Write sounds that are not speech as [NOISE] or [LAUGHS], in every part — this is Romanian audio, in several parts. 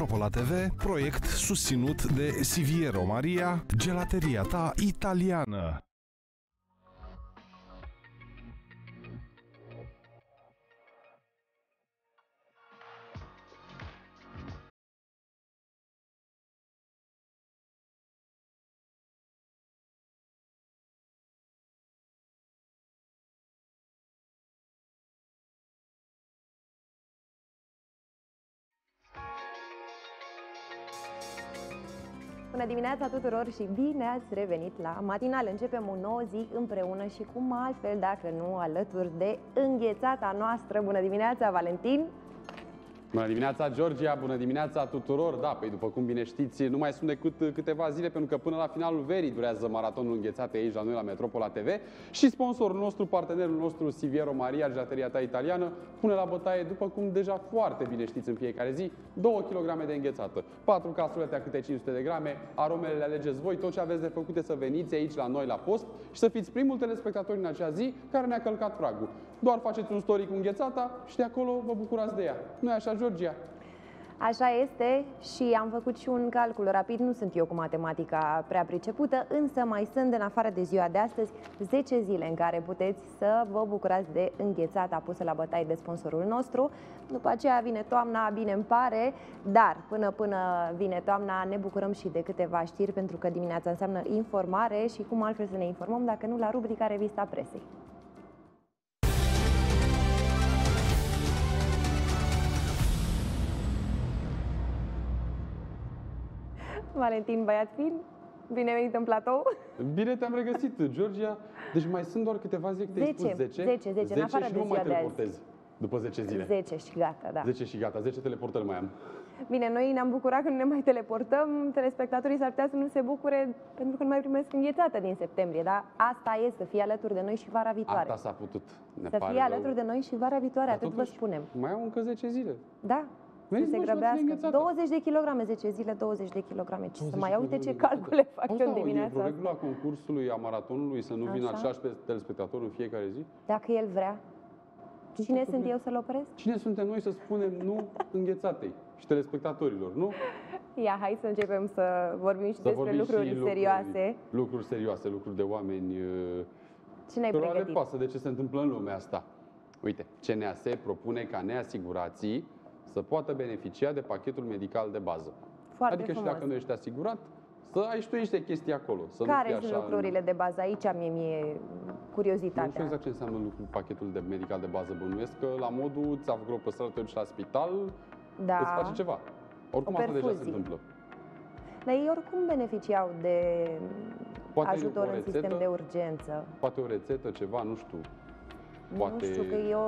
Metropola TV, proiect susținut de Siviero Maria, gelateria ta italiană. Dimineața tuturor și bine ați revenit la matinal. Începem o nouă zi împreună și cum altfel dacă nu alături de înghețata noastră. Bună dimineața, Valentin! Bună dimineața, Georgia! Bună dimineața tuturor! Da, păi după cum bine știți, nu mai sunt decât câteva zile, pentru că până la finalul verii durează maratonul înghețate aici la noi la Metropola TV și sponsorul nostru, partenerul nostru, Siviero Maria, gelateria ta italiană, pune la bătaie, după cum deja foarte bine știți în fiecare zi, 2 kg de înghețată, 4 castrolete a câte 500 de grame, aromele le alegeți voi, tot ce aveți de făcut e să veniți aici la noi la post și să fiți primul telespectator în acea zi care ne-a călcat pragul. Doar faceți un story cu înghețata și de acolo vă bucurați de ea. Nu e așa, Georgia? Așa este și am făcut și un calcul rapid, nu sunt eu cu matematica prea pricepută, însă mai sunt în afară de ziua de astăzi 10 zile în care puteți să vă bucurați de înghețata pusă la bătaie de sponsorul nostru. După aceea vine toamna, bine îmi pare, dar până până vine toamna ne bucurăm și de câteva știri pentru că dimineața înseamnă informare și cum altfel să ne informăm dacă nu la rubrica Revista Presei. Valentin băiat fin, bine venit în platou. Bine te-am regăsit, Georgia. Deci mai sunt doar câteva zile, te-ai 10, spus 10? 10, 10, în afară și de nu ziua mai de azi. teleportezi după 10 zile. 10 și gata, da. 10 și gata, 10 teleportări mai am. Bine, noi ne-am bucurat că nu ne mai teleportăm, telespectatorii s-ar putea să nu se bucure pentru că nu mai primesc înghețată din septembrie, dar asta e, să fie alături de noi și vara viitoare. Asta s-a putut. Ne Să pare fie rău. alături de noi și vara viitoare, Dar atât vă totuși, spunem. Mai au încă 10 zile. Da, să Veniți, se mă, și luați grăbească. înghețată. 20 de kilograme, 10 zile, 20 de kilograme. Ce să 20 mai ia, de uite ce kilograme. calcule fac Asta eu e dimineața o asta. regulă a concursului, a maratonului, să nu vină Așa. același pe- telespectator în fiecare zi? Dacă el vrea. Cine sunt eu să-l opresc? Cine suntem noi să spunem nu înghețatei și telespectatorilor, nu? Ia, hai să începem să vorbim și Să despre vorbim lucruri și serioase. Lucruri serioase, lucruri de oameni uh, Cine ai cărora le pregătit? pasă de ce se întâmplă în lumea asta. Uite, CNAS propune ca neasigurații să poată beneficia de pachetul medical de bază. Foarte adică frumos. și dacă nu ești asigurat, să ai și tu niște chestii acolo. Să nu Care fie sunt așa lucrurile de bază? Aici am mie, mie Nu știu curiozitatea. exact ce înseamnă lucru, pachetul de medical de bază. Bănuiesc că la modul ți-a vreo păstrare, te duci la spital, Da. îți face ceva. Oricum O asta deja se perfuzie. întâmplă. Dar ei oricum beneficiau de Poate ajutor o în rețetă, sistem de urgență. Poate o rețetă, ceva, nu știu. Nu Poate- știu că eu,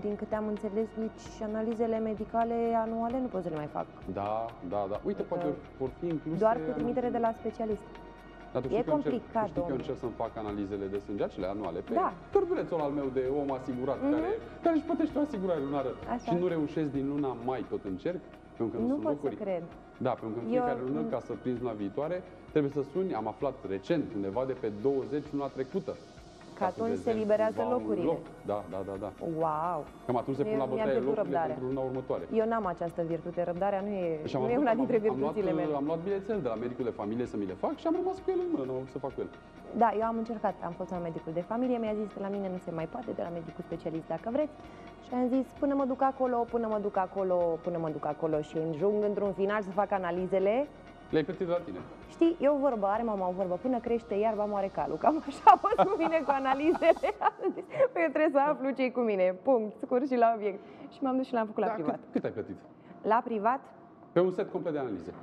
din câte am înțeles, nici analizele medicale anuale nu pot să le mai fac. Da, da, da. Uite, Adică poate vor fi incluse... Doar cu trimitere de la specialist. Dar tu E știi că eu încerc- complicat, tu știi că eu domnule. încerc să-mi fac analizele de sânge, acele anuale, pe Da. cărdulețul al meu de om asigurat, care, care își plătește o asigurare lunară. Așa. Și nu reușesc din luna mai, tot încerc, pentru că nu, Nu sunt pot locuri. să cred. Da, pentru că în Eu- fiecare lună, ca să prinzi luna viitoare, trebuie să suni, am aflat recent, undeva de pe 20 luna trecută. Că Ca să atunci se vedem liberează cumva un locurile. loc. Da, da, da, da. Wow! Cam atunci se Eu pun la mi-am bătaie pierdut locurile răbdarea. pentru luna următoare. Eu n-am această virtute, răbdarea nu e, Deci am nu e avut- una am- dintre am luat, virtuțile mele. Am luat bilețel de la medicul de familie să mi le fac și am rămas cu el în mână, nu am avut să fac cu el. Da, eu am încercat, am fost la medicul de familie, mi-a zis că la mine nu se mai poate, de la medicul specialist dacă vreți. Și am zis, până mă duc acolo, până mă duc acolo, până mă duc acolo și ajung într-un final să fac analizele. Le-ai plătit de la tine. Știi, e o vorbă, are mama o vorbă, până crește iarba moare calul. Cam așa a fost cu mine cu analizele. Am zis, Păi eu trebuie să aflu ce cu mine, punct, scurt și la obiect. Și m-am dus și l-am făcut la da, privat. Cât, cât ai plătit? La privat, Pe un set complet de analize.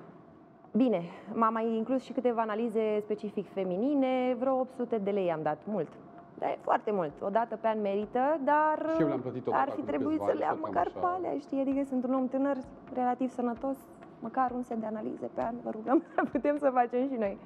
Bine, m-am mai inclus și câteva analize specific feminine, vreo 800 de lei am dat, mult. Da, e foarte mult. O dată pe an merită, dar Și eu le-am plătit odată ar fi acum trebuit câțiva să ani, le am tot cam măcar așa. pe alea, știi? Adică sunt un om tânăr, relativ sănătos, măcar un set de analize pe an, vă rugăm, [LAUGHS] putem să facem și noi.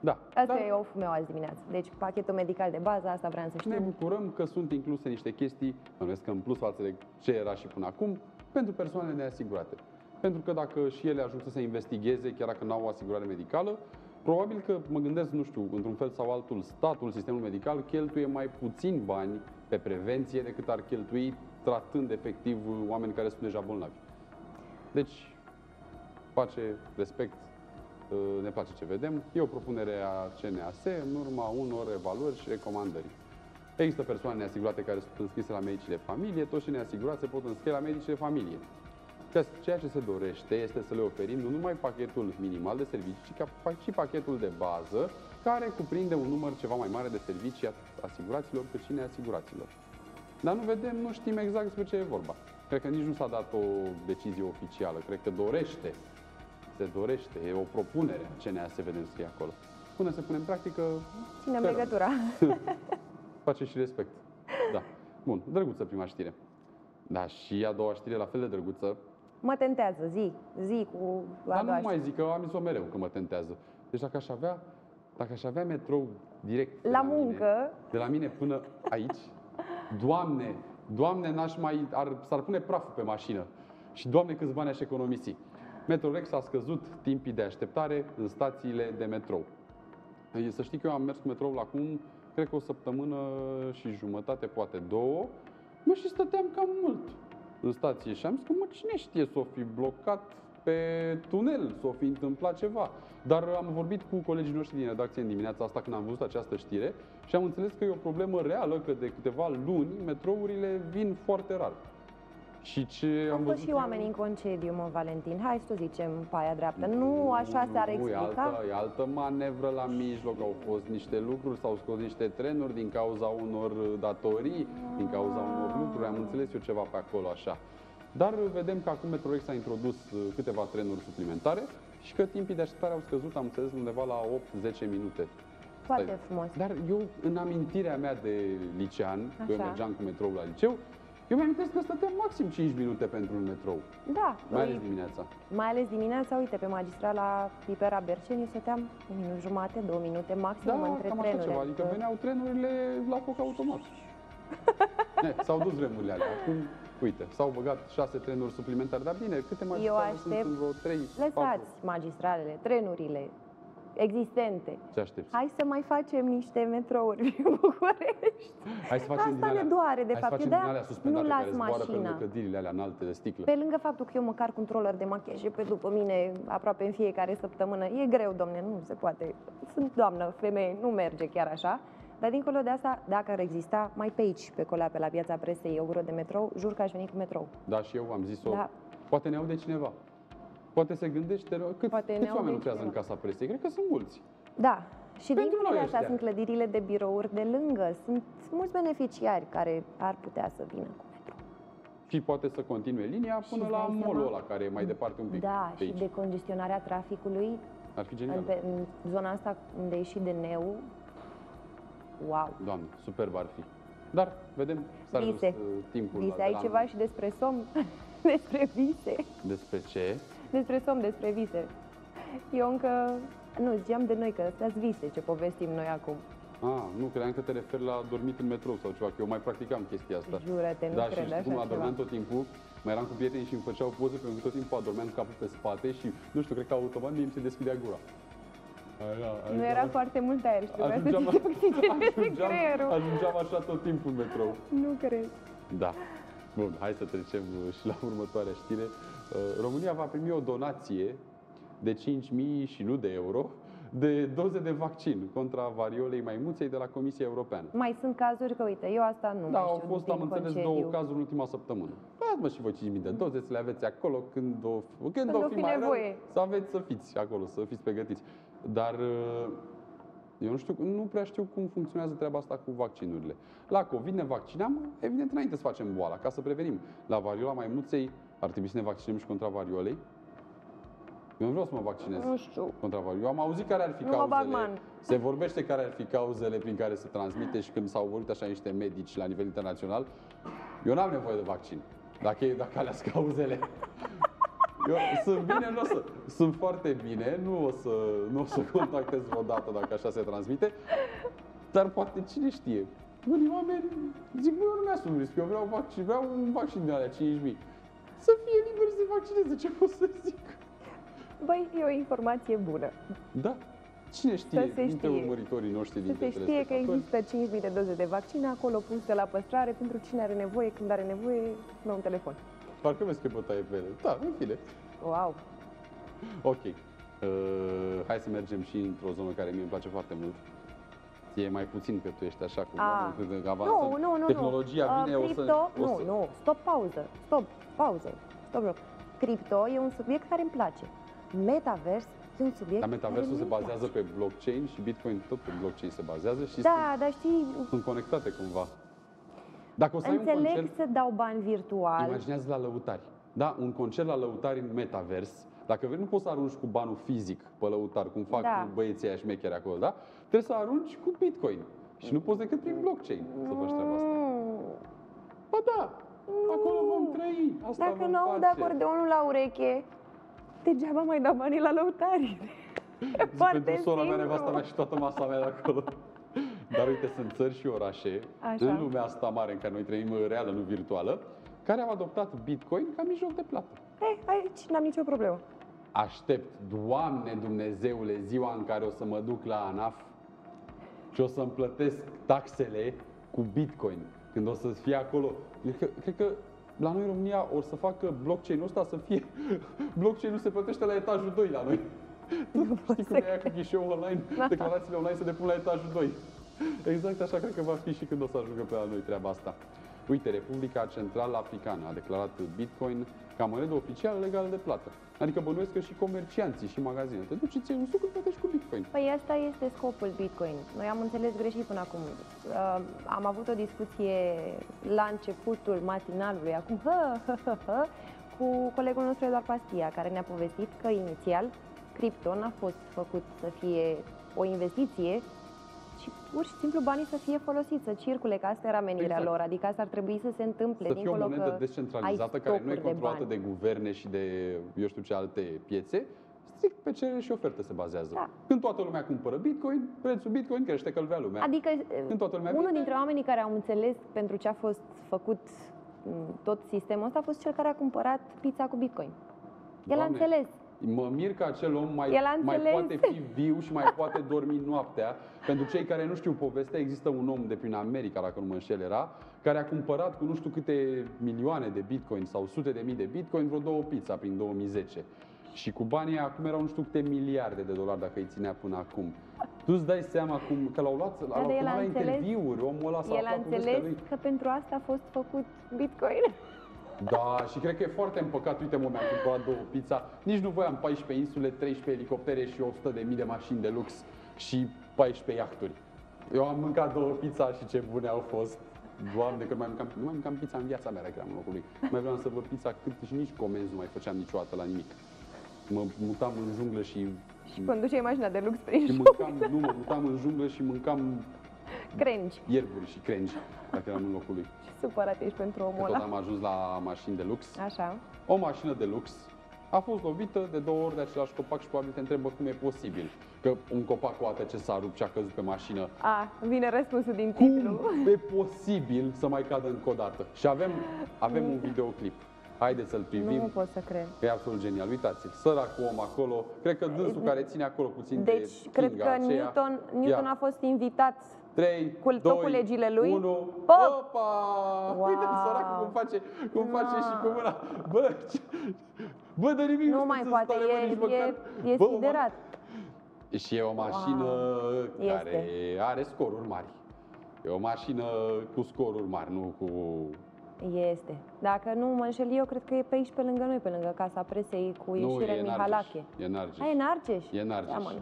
Da. Asta Dar e off meu azi dimineață. Deci pachetul medical de bază, asta vreau să ne știu. bucurăm că sunt incluse niște chestii, bănuiesc că în plus față de ce era și până acum, pentru persoanele neasigurate. Pentru că dacă și ele ajung să se investigheze, chiar dacă nu au o asigurare medicală, probabil că mă gândesc, nu știu, într-un fel sau altul, statul, sistemul medical, cheltuie mai puțin bani pe prevenție decât ar cheltui tratând efectiv oameni care sunt deja bolnavi. Deci, face, respect, uh, ne place ce vedem. E o propunere a CNAS în urma unor evaluări și recomandări. Există persoane neasigurate care sunt înscrise la medicii de familie, toți cei neasigurați se pot înscrie la medicii de familie. Ceea ce se dorește este să le oferim nu numai pachetul minimal de servicii, ci și pachetul de bază, care cuprinde un număr ceva mai mare de servicii asiguraților cât și neasiguraților. Dar nu vedem, nu știm exact despre ce e vorba. Cred că nici nu s-a dat o decizie oficială. Cred că dorește, se dorește, e o propunere CNA se vedem scrie acolo. Până se pune în practică... Ținem legătura. [LAUGHS] Face și respect. Da. Bun, drăguță prima știre. Da, și a doua știre la fel de drăguță. Mă tentează, zi, zi cu a Dar doua nu mai zic, că am zis-o mereu că mă tentează. Deci dacă aș avea, dacă aș avea metrou direct de La mine, muncă. de la mine până aici, Doamne, Doamne, n-aș mai, ar, s-ar pune praful pe mașină. Și Doamne, câți bani aș economisi. Metrorex a scăzut timpii de așteptare în stațiile de metrou. Ei, Să știi că eu am mers cu metrou acum, cred că o săptămână și jumătate, poate două, mă și stăteam cam mult în stație și am zis că mă, cine știe, s-o fi blocat pe tunel, s-o fi întâmplat ceva. Dar am vorbit cu colegii noștri din redacție în dimineața asta când am văzut această știre și am înțeles că e o problemă reală, că de câteva luni metrourile vin foarte rar. Și ce Au am fost văzut și eu- oameni în concediu, mă, Valentin. Hai să o zicem pe aia dreaptă. Nu așa s-ar Nu, e explica? altă, e altă manevră la mijloc, au fost niște lucruri, s-au scos niște trenuri din cauza unor datorii, din cauza unor lucruri, am înțeles eu ceva pe acolo așa. Dar vedem că acum Metrorex a introdus uh, câteva trenuri suplimentare și că timpii de așteptare au scăzut, am înțeles, undeva la 8-10 minute. Foarte Stai. frumos. Dar eu, în amintirea mea de licean, că eu Așa. mergeam cu metrou la liceu, eu mi-am că stăteam maxim 5 minute pentru un metrou, Da, mai ales îi- dimineața. mai ales dimineața, uite, pe magistrala Pipera Berceni stăteam un minut jumate, două minute maxim Da, între cam așa trenurile. ceva, adică veneau trenurile la foc automat. ne, [LAUGHS] s-au dus vremurile alea. Acum, uite, s-au băgat șase trenuri suplimentare, dar bine, câte mai Eu sunt aștept- în vreo trei, Lăsați patru. magistralele, trenurile existente. Ce aștepți? Hai să mai facem niște metrouri [LAUGHS] în București. Hai să facem Asta din alea, ne doare, de hai fapt. să facem Eu din de-aia alea suspendate nu care las zboară pe mașina. lângă clădirile alea înalte de sticlă. Pe lângă faptul că eu măcar controller de machiaj pe după mine aproape în fiecare săptămână, e greu, domne, nu se poate. Sunt doamnă, femeie, nu merge chiar așa. Dar dincolo de asta, dacă ar exista mai pe aici, pe colea, pe la piața presei, o gură de metrou, jur că aș veni cu metrou. Da, și eu am zis-o, Da. poate ne aude cineva. Poate se gândește, cât, Poate ne câți aude oameni lucrează în cineva. casa presei? Cred că sunt mulți. Da. Și Pentru dincolo noi de asta ăștia. sunt clădirile de birouri de lângă. Sunt mulți beneficiari care ar putea să vină cu metrou. Și poate să continue linia Și până îți la dai molul seama? ăla care e mai departe un pic. Da, pe și aici. decongestionarea traficului Ar fi în, genial. pe, în zona asta unde e și de neu. Wow. Doamne, superb ar fi. Dar, vedem, s-a redus Vise. uh, timpul Vise, la, ai la- ceva și despre somn, [LAUGHS] despre vise, Despre ce? Despre somn, despre vise. Eu încă, nu, ziceam de noi că astea vise ce povestim noi acum. Ah, nu, credeam că te referi la dormit în metrou sau ceva, că eu mai practicam chestia asta. Jură-te, nu da, și cred știi așa cum ceva. adormeam tot timpul, mai eram cu prietenii și îmi făceau poze pentru că tot timpul adormeam cu capul pe spate și, nu știu, cred că automat mie mi se deschidea gura. Aia, Nu era foarte mult aer și trebuia să ajungeam, [LAUGHS] ți oxigeneze ajungeam, creierul. ajungeam așa tot timpul în metrou. Nu cred. Da. Bun, hai să trecem uh, și la următoarea știre. Uh, România va primi o donație de 5.000 și nu de euro de doze de vaccin contra variolei maimuței de la Comisia Europeană. Mai sunt cazuri că, uite, eu asta nu Da, mai au știu fost, din am înțeles, concediu. două cazuri în ultima săptămână. Dați mă și voi 5.000 de doze, să le aveți acolo când o, când Când o o fi, fi mai nevoie. rău, să aveți să fiți acolo, să fiți pregătiți. Dar uh, eu nu știu, nu prea știu cum funcționează treaba asta cu vaccinurile. La COVID ne vaccinam, evident, înainte să facem boala, ca să prevenim. La variola maimuței ar trebui să ne vaccinăm și contra variolei. Eu nu vreau să mă vaccinez Nu știu. contra variolei. Eu am auzit care ar fi Nu mă bag cauzele. man. Se vorbește care ar fi cauzele prin care se transmite și când s-au vorbit așa niște medici la nivel internațional, eu n-am nevoie de vaccin. Dacă, e, dacă alea sunt cauzele. Eu sunt bine, nu o să, sunt foarte bine, nu o să, nu o să contactez vreodată dacă așa se transmite, dar poate cine știe. Unii oameni zic, bă, eu nu mi-asum risc, eu vreau, vaccin, vreau un vaccin de alea 5.000. Să fie liber să se vaccineze, ce pot să zic? Băi, e o informație bună. Da. Cine știe Să se dintre știe. urmăritorii noștri, Să dintre se știe că telespectatori? există 5.000 de doze de vaccin acolo puse la păstrare pentru cine are nevoie, când are nevoie, la un telefon. Parcă vezi că bătaie pe ele. Da, în fine. Wow! Ok. Uh, hai să mergem și într-o zonă care mie îmi place foarte mult. E mai puțin că tu ești așa cu Ah. cu avansăm. Nu, nu, nu. Tehnologia nu. vine, Uh, o să... cripto, o nu, să... nu, stop, pauză, stop, pauză, stop, stop. Cripto e un subiect care îmi place. Metavers e un subiect Dar metaversul care se nu-mi bazează place. pe blockchain și Bitcoin tot pe blockchain se bazează și Da, dar știi, sunt, sunt conectate cumva. Dacă o să ai un înțeleg concert, să dau bani virtual. imaginează la lăutari. Da, un concert la lăutari în metavers. Dacă vrei, nu poți să arunci cu banul fizic pe lăutar, cum fac Da. cu băieții aia șmecheri acolo, da? Trebuie să arunci cu Bitcoin. Și nu poți decât prin blockchain să faci treaba asta. Mm, Ba da, acolo vom trăi. Asta Dacă vom nu aud face. acordeonul la ureche, degeaba mai dau banii la lăutari. [LAUGHS] E Zic foarte pentru sora mea, simplu. nevasta mea și toată masa mea de acolo. [LAUGHS] Dar uite, sunt țări și orașe Așa. în lumea asta mare în care noi trăim reală, nu virtuală, care au adoptat Bitcoin ca mijloc de plată. Eh, aici n-am nicio problemă. Aștept, Doamne Dumnezeule, ziua în care o să mă duc la ANAF și o să-mi plătesc taxele cu Bitcoin. Când o să fie acolo, cred că, cred că la noi în România o să facă blockchain-ul ăsta să fie... [LAUGHS] Blockchain-ul se plătește la etajul 2 la noi. Știi cum e aia cu ghișeul online? Declarațiile online se depun la etajul 2. Exact așa cred că va fi și când o să ajungă pe la noi treaba asta. Uite, Republica Central Africană a declarat Bitcoin ca monedă oficială legală de plată. Adică bănuiesc că și comercianții și magazinele. Te duci, îți iei un suc, îl plătești cu Bitcoin. Păi asta este scopul Bitcoin. Noi am înțeles greșit până acum. Uh, am avut o discuție la începutul matinalului, acum, hă, hă, hă, hă, cu colegul nostru Eduard Pastia, care ne-a povestit că inițial cripto n-a fost făcut să fie o investiție, ci pur și simplu banii să fie folosiți, să circule, că asta era menirea Exact. lor, adică asta ar trebui să se întâmple, Să fie o dincolo monedă că descentralizată ai care nu e stocuri de controlată bani. de, guverne și de eu știu ce alte piețe, strict pe cerere și ofertă se bazează. Da. Când toată lumea cumpără Bitcoin, prețul Bitcoin crește că îl vrea lumea. Adică Când toată lumea unul vinde- dintre oamenii care au înțeles pentru ce a fost făcut m, tot sistemul ăsta a fost cel care a cumpărat pizza cu Bitcoin. El a Doamne, înțeles. Mă mir că acel om mai, El a mai înțeles. poate fi viu și mai poate dormi noaptea. Pentru cei care nu știu povestea, există un om de prin America, dacă nu mă înșel era, care a cumpărat cu nu știu câte milioane de bitcoin sau sute de mii de bitcoin vreo două pizza prin 2010. Și cu banii aia acum erau nu știu câte miliarde de dolari dacă îi ținea până acum. Tu îți dai seama cum, că l-au luat, Da, l-au dar el luat a la înțeles- interviuri, omul ăla s-a El a aflat povestea înțeles lui. că pentru asta a fost făcut Bitcoin. Da, și cred că e foarte împăcat. Uite, mă, mi-am cumpărat două pizza. Nici nu voiam 14 insule, 13 elicoptere și 100 de mii de mașini de lux și 14 iahturi. Eu am mâncat două pizza și ce bune au fost. Doamne, că nu mai mâncam, nu mai mâncam pizza în viața mea, reclam în locul lui. Mai vreau să văd pizza cât și nici comenzi nu mai făceam niciodată la nimic. Mă mutam în junglă și, Și conduceai mașina de lux prin și șoc. mâncam, nu, mă mutam în junglă și mâncam Crengi. ierburi și crengi, dacă eram în locul lui. Ce supărat ești pentru Că omul tot ăla. am ajuns la mașini de lux. Așa. O mașină de lux a fost lovită de două ori de același copac și probabil te întrebă cum e posibil că un copac cu ATC s-a rupt și a căzut pe mașină. A, vine răspunsul din Cum titlu. e posibil să mai cadă încă o dată? Și avem, avem un videoclip. Haideți să-l privim. Nu pot să cred. Că e absolut genial. Uitați-l, săracul om acolo. Cred că dânsul care ține acolo puțin de Deci, cred pinga că aceea. Newton, Newton Ia. a fost invitat 3, Cu tocul 2, legile lui? 1, Pop! Opa! Wow! Uite săracul cum face, cum face și cu mâna. Bă, ce... Bă, de nimic Nu stă mai în poate, stare, bă, e- nici e- măcar. e Bă, o ma- siderat. Și e o mașină Wow. care Este. are scoruri mari. E o mașină cu scoruri mari, nu cu... Este. Dacă nu mă înșel eu, cred că e pe aici, pe lângă noi, pe lângă Casa Presei, cu nu, ieșirea e în Nargeș. Mihalache. E Nargeș. A, e în Argeș? E în Argeș. Ia, mă,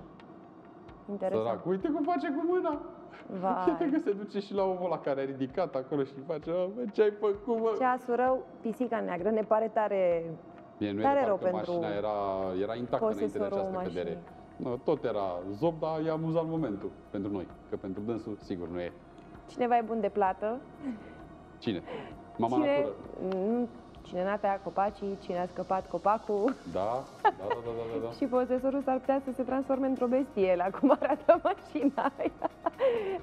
Interesant. Sărac, uite cum face cu mâna. Vai. Uite că se duce și la omul ăla care a ridicat acolo și face, "A, bă, ce ai făcut, mă? Ceasul rău, pisica neagră, ne pare tare... Bine, nu Tare e de rău parcă pentru mașina era, era intactă înainte de posesorul această mașinii. cădere. No, tot era zob, dar e amuzant momentul pentru noi. Că pentru dânsul, sigur, nu e. Cineva e bun de plată. Cine? Mama cine... natură. Mm, Cine n-a tăiat copacii, cine a scăpat copacul Da, da, da, da, da, da. da. [LAUGHS] și posesorul s-ar putea să se transforme într-o bestie la cum arată [LAUGHS] mașina aia.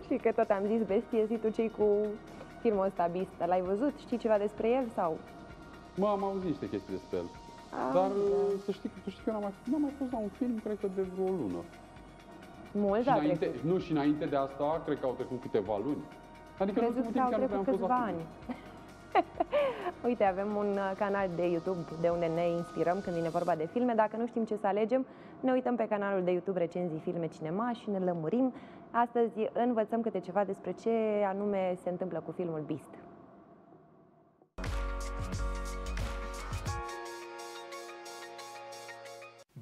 și că tot am zis bestie, zi tu cei cu filmul ăsta Beast, l-ai văzut? Știi ceva despre el sau? Mă, am auzit niște chestii despre el. Ah, Dar da. să știi, tu știi că eu n-am mai, n-am mai fost la un film, cred că de vreo lună. Mult Și a înainte, trecut. nu, și înainte de asta, cred că au trecut câteva luni. Adică în Crezut ultimul că au timp chiar nu trecut prea am fost câțiva la film. Ani. [LAUGHS] Uite, avem un uh, canal de YouTube de unde ne inspirăm când vine vorba de filme. Dacă nu știm ce să alegem, ne uităm pe canalul de YouTube Recenzii Filme Cinema și ne lămurim. Astăzi învățăm câte ceva despre ce anume se întâmplă cu filmul Beast.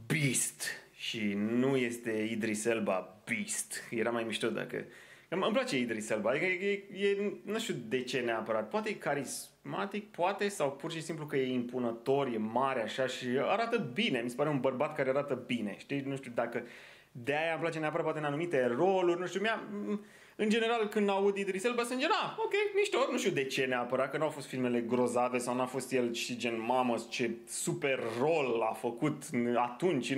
Beast și nu este Idris Elba Beast. Era mai mișto dacă... Îmi place Idris Elba, adică e, e, e, nu știu de ce neapărat. Poate e carismatic, poate, sau pur și simplu că e impunător, e mare așa și arată bine. Mi se pare un bărbat care arată bine, știi? Nu știu dacă de aia îmi place neapărat poate în anumite roluri, nu știu, mi-a, în general, când aud Idris Elba, sunt gen, ah, ok, mișto, nu știu de ce neapărat, că nu au fost filmele grozave sau n-a fost el și gen, mamă, ce super rol a făcut atunci.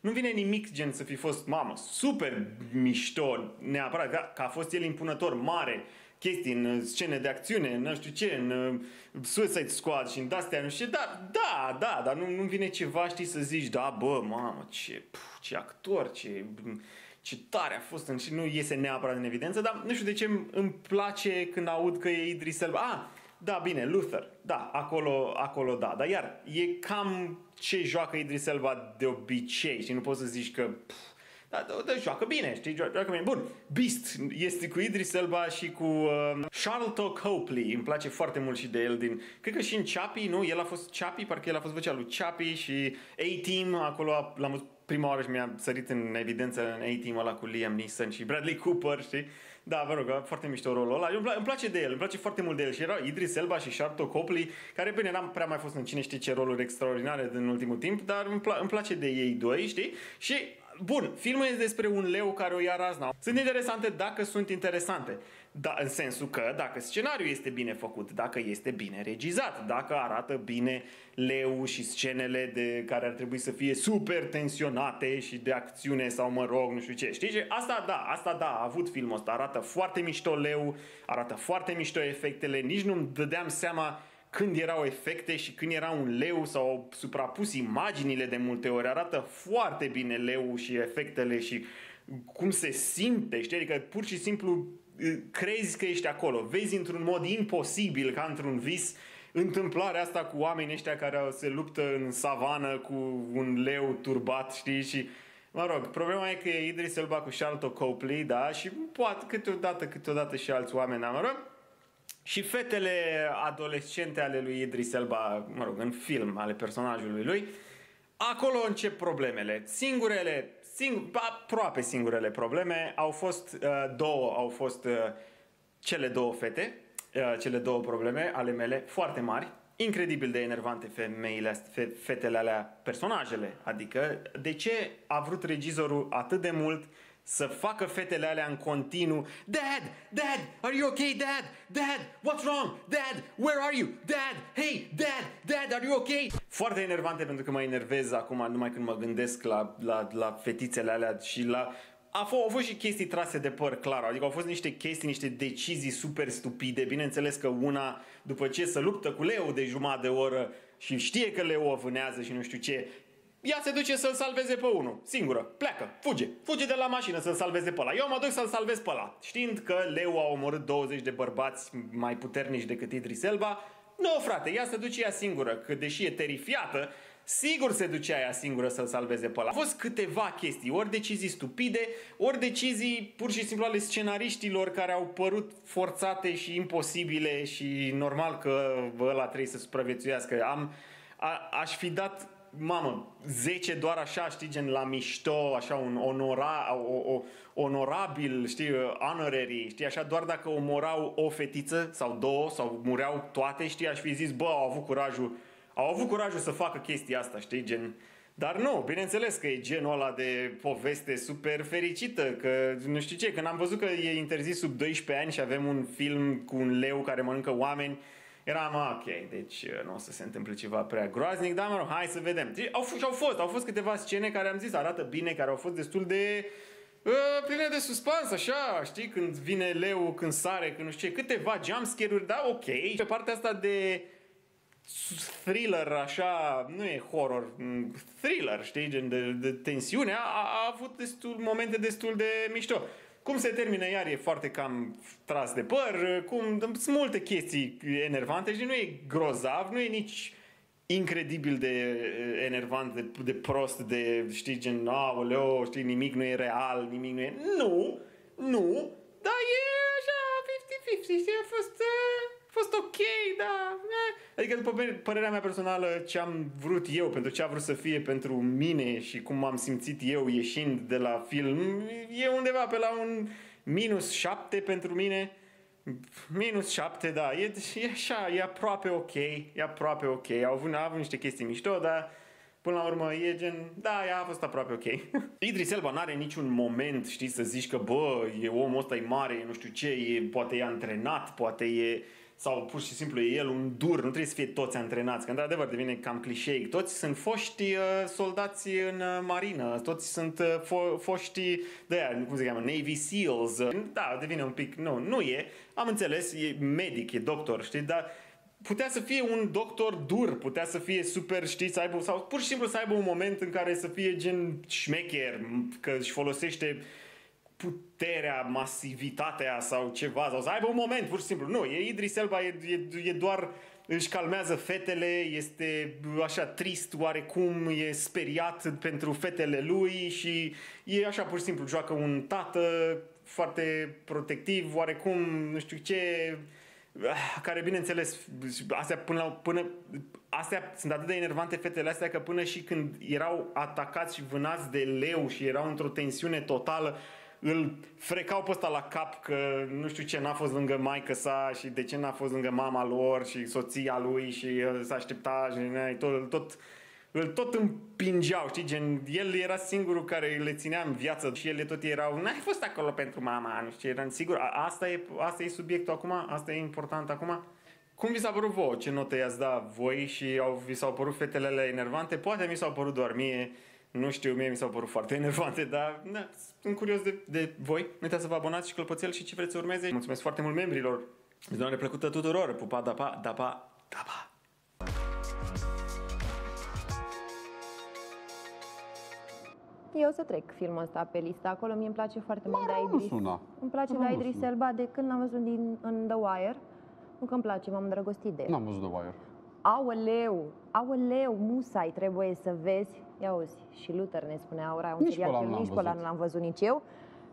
Nu vine nimic gen să fi fost, mamă, super mișto. Neapărat, că, că a fost el impunător, mare, chestii în scene de acțiune, nu știu ce, în uh, Suicide Squad și în astea, nu știu ce, da, da, da, dar nu, nu vine ceva, știi, să zici, da, bă, mamă, ce, puf, ce actor, ce ce tare a fost în și nu iese neapărat în evidență, dar nu știu de ce îmi place când aud că e Idris Elba. Ah, da, bine, Luther, da, acolo, acolo da, dar iar, e cam ce joacă Idris Elba de obicei și nu poți să zici că pf, da, da, da, joacă bine, știi, joacă bine. Bun, Beast este cu Idris Elba și cu uh, Charlton Copley. Îmi place foarte mult și de el din... Cred că și în Chappie, nu? El a fost Chappie, parcă el a fost vocea lui Chappie și A-Team, acolo l-am văzut prima oară și mi-a sărit în evidență în A-Team ăla cu Liam Neeson și Bradley Cooper, știi? Da, vă rog, foarte mișto rolul ăla. Îmi place de el, îmi place foarte mult de el. Și era Idris Elba și Sharto Copley, care bine, n-am prea mai fost în cine știe ce roluri extraordinare din ultimul timp, dar îmi, pla- îmi place de ei doi, știi? Și Bun, filmul este despre un leu care o ia razna. Sunt interesante dacă sunt interesante. Da, în sensul că dacă scenariul este bine făcut, dacă este bine regizat, dacă arată bine leu și scenele de care ar trebui să fie super tensionate și de acțiune sau mă rog, nu știu ce. Știi? Asta da, asta da, a avut filmul ăsta. Arată foarte mișto leu, arată foarte mișto efectele, nici nu-mi dădeam seama când erau efecte și când era un leu sau suprapus imaginile de multe ori. Arată foarte bine leu și efectele și cum se simte, știi? Adică pur și simplu crezi că ești acolo. Vezi într-un mod imposibil, ca într-un vis, întâmplarea asta cu oamenii ăștia care se luptă în savană cu un leu turbat, știi? Și Mă rog, problema e că e Idris Elba cu Charlotte Copley, da? Și poate câteodată, câteodată și alți oameni, da? Mă rog, și fetele adolescente ale lui Idris Elba, mă rog, în film, ale personajului lui, acolo încep problemele. Singurele, sing, aproape singurele probleme au fost uh, două, au fost uh, cele două fete, uh, cele două probleme ale mele, foarte mari, incredibil de enervante femeile, fe, fetele alea, personajele. Adică, de ce a vrut regizorul atât de mult să facă fetele alea în continuu Dad, Dad, are you okay, Dad? Dad, what's wrong? Dad, where are you? Dad, hey, Dad, Dad, are you okay? Foarte enervante pentru că mă enervez acum numai când mă gândesc la, la, la fetițele alea și la a fost, au fost și chestii trase de păr, clar. Adică au fost niște chestii, niște decizii super stupide. Bineînțeles că una, după ce se luptă cu Leo de jumătate de oră și știe că Leo o vânează și nu știu ce, ea se duce să-l salveze pe unul, singură, pleacă, fuge, fuge de la mașină să-l salveze pe ăla. Eu mă duc să-l salvez pe ăla. Știind că Leu a omorât 20 de bărbați mai puternici decât Idris Elba, nu, frate, ea se duce ea singură, că deși e terifiată, sigur se ducea ea singură să-l salveze pe ăla. Au fost câteva chestii, ori decizii stupide, ori decizii pur și simplu ale scenariștilor care au părut forțate și imposibile și normal că ăla trebuie să supraviețuiască. Am, a, aș fi dat mamă, 10 doar așa, știi, gen la mișto, așa un onora, o, o, onorabil, știi, honorary, știi, așa, doar dacă omorau o fetiță sau două sau mureau toate, știi, aș fi zis, bă, au avut curajul, au avut curajul să facă chestia asta, știi, gen... Dar nu, bineînțeles că e genul ăla de poveste super fericită, că nu știu ce, când am văzut că e interzis sub 12 ani și avem un film cu un leu care mănâncă oameni, Eram, ok, deci uh, nu o să se întâmple ceva prea groaznic, dar mă rog, hai să vedem. Și au, și au fost, au fost câteva scene care am zis arată bine, care au fost destul de uh, pline de suspans, așa, știi, când vine leu, când sare, când nu știu ce, câteva jumpscare-uri, da, ok. Pe partea asta de thriller, așa, nu e horror, thriller, știi, gen de, de tensiune, a, a avut destul, momente destul de mișto. Cum se termină iar e foarte cam tras de păr, cum, sunt multe chestii enervante și nu e grozav, nu e nici incredibil de eh, enervant, de, de prost, de, știi, gen, aoleo, știi, nimic nu e real, nimic nu e... Nu, nu, dar e așa 50-50, și a fost, uh, a fost ok, da. Eh. Adică după părerea mea personală, ce am vrut eu, pentru ce a vrut să fie pentru mine și cum m-am simțit eu ieșind de la film, e undeva pe la un minus 7 pentru mine. Minus 7, da, e, e așa, e aproape ok, e aproape ok. Au avut, au avut niște chestii mișto, dar până la urmă e gen, da, ea a fost aproape ok. [LAUGHS] Idris Elba n-are niciun moment, știi, să zici că, bă, e omul ăsta e mare, e nu știu ce, e, poate e antrenat, poate e sau pur și simplu e el un dur, nu trebuie să fie toți antrenați, că într-adevăr devine cam clișeic. Toți sunt foști uh, soldați în uh, marină, toți sunt uh, fo- foști, de aia, cum se cheamă, Navy SEALs. Da, devine un pic, nu, nu e, am înțeles, e medic, e doctor, știi, dar putea să fie un doctor dur, putea să fie super, știi, să aibă, sau pur și simplu să aibă un moment în care să fie gen șmecher, că își folosește puterea, masivitatea sau ceva, sau să aibă un moment, pur și simplu. Nu, e Idris Elba, e, e, e doar își calmează fetele, este așa trist oarecum, e speriat pentru fetele lui și e așa pur și simplu, joacă un tată foarte protectiv, oarecum, nu știu ce, care bineînțeles, astea până la, până, astea sunt atât de enervante fetele astea că până și când erau atacați și vânați de leu și erau într-o tensiune totală, îl frecau pe ăsta la cap că nu știu ce n-a fost lângă maică sa și de ce n-a fost lângă mama lor și soția lui și s-a aștepta și tot, tot, îl tot împingeau, știi, gen, el era singurul care le ținea în viață și ele tot erau, n-ai fost acolo pentru mama, nu știu ce, eram sigur, asta e, asta e subiectul acum, asta e important acum. Cum vi s-a părut vouă? Ce notă i-ați da voi și au, vi s-au părut fetele enervante? Poate mi s-au părut doar mie, nu știu, mie mi s-au părut foarte enervante, dar na, sunt curios de, de voi. Nu uitați să vă abonați și clopoțel și ce vreți să urmeze. Mulțumesc foarte mult membrilor. Doamne plăcută tuturor. Pupa, dapa, dapa, dapa. Eu o să trec filmul ăsta pe lista acolo. Mie îmi place foarte mult de Idris. Sună. Îmi place Nu de nu Idris sună. Elba de când l-am văzut din, în The Wire. Nu că îmi place, m-am îndrăgostit de el. N-am văzut The Wire. Aoleu, aoleu, musai trebuie să vezi. Ia uzi, și Luther ne spunea Aura, un Nici serial pe ăla film, nu l-am nici pe ăla văzut. nu l-am văzut nici eu.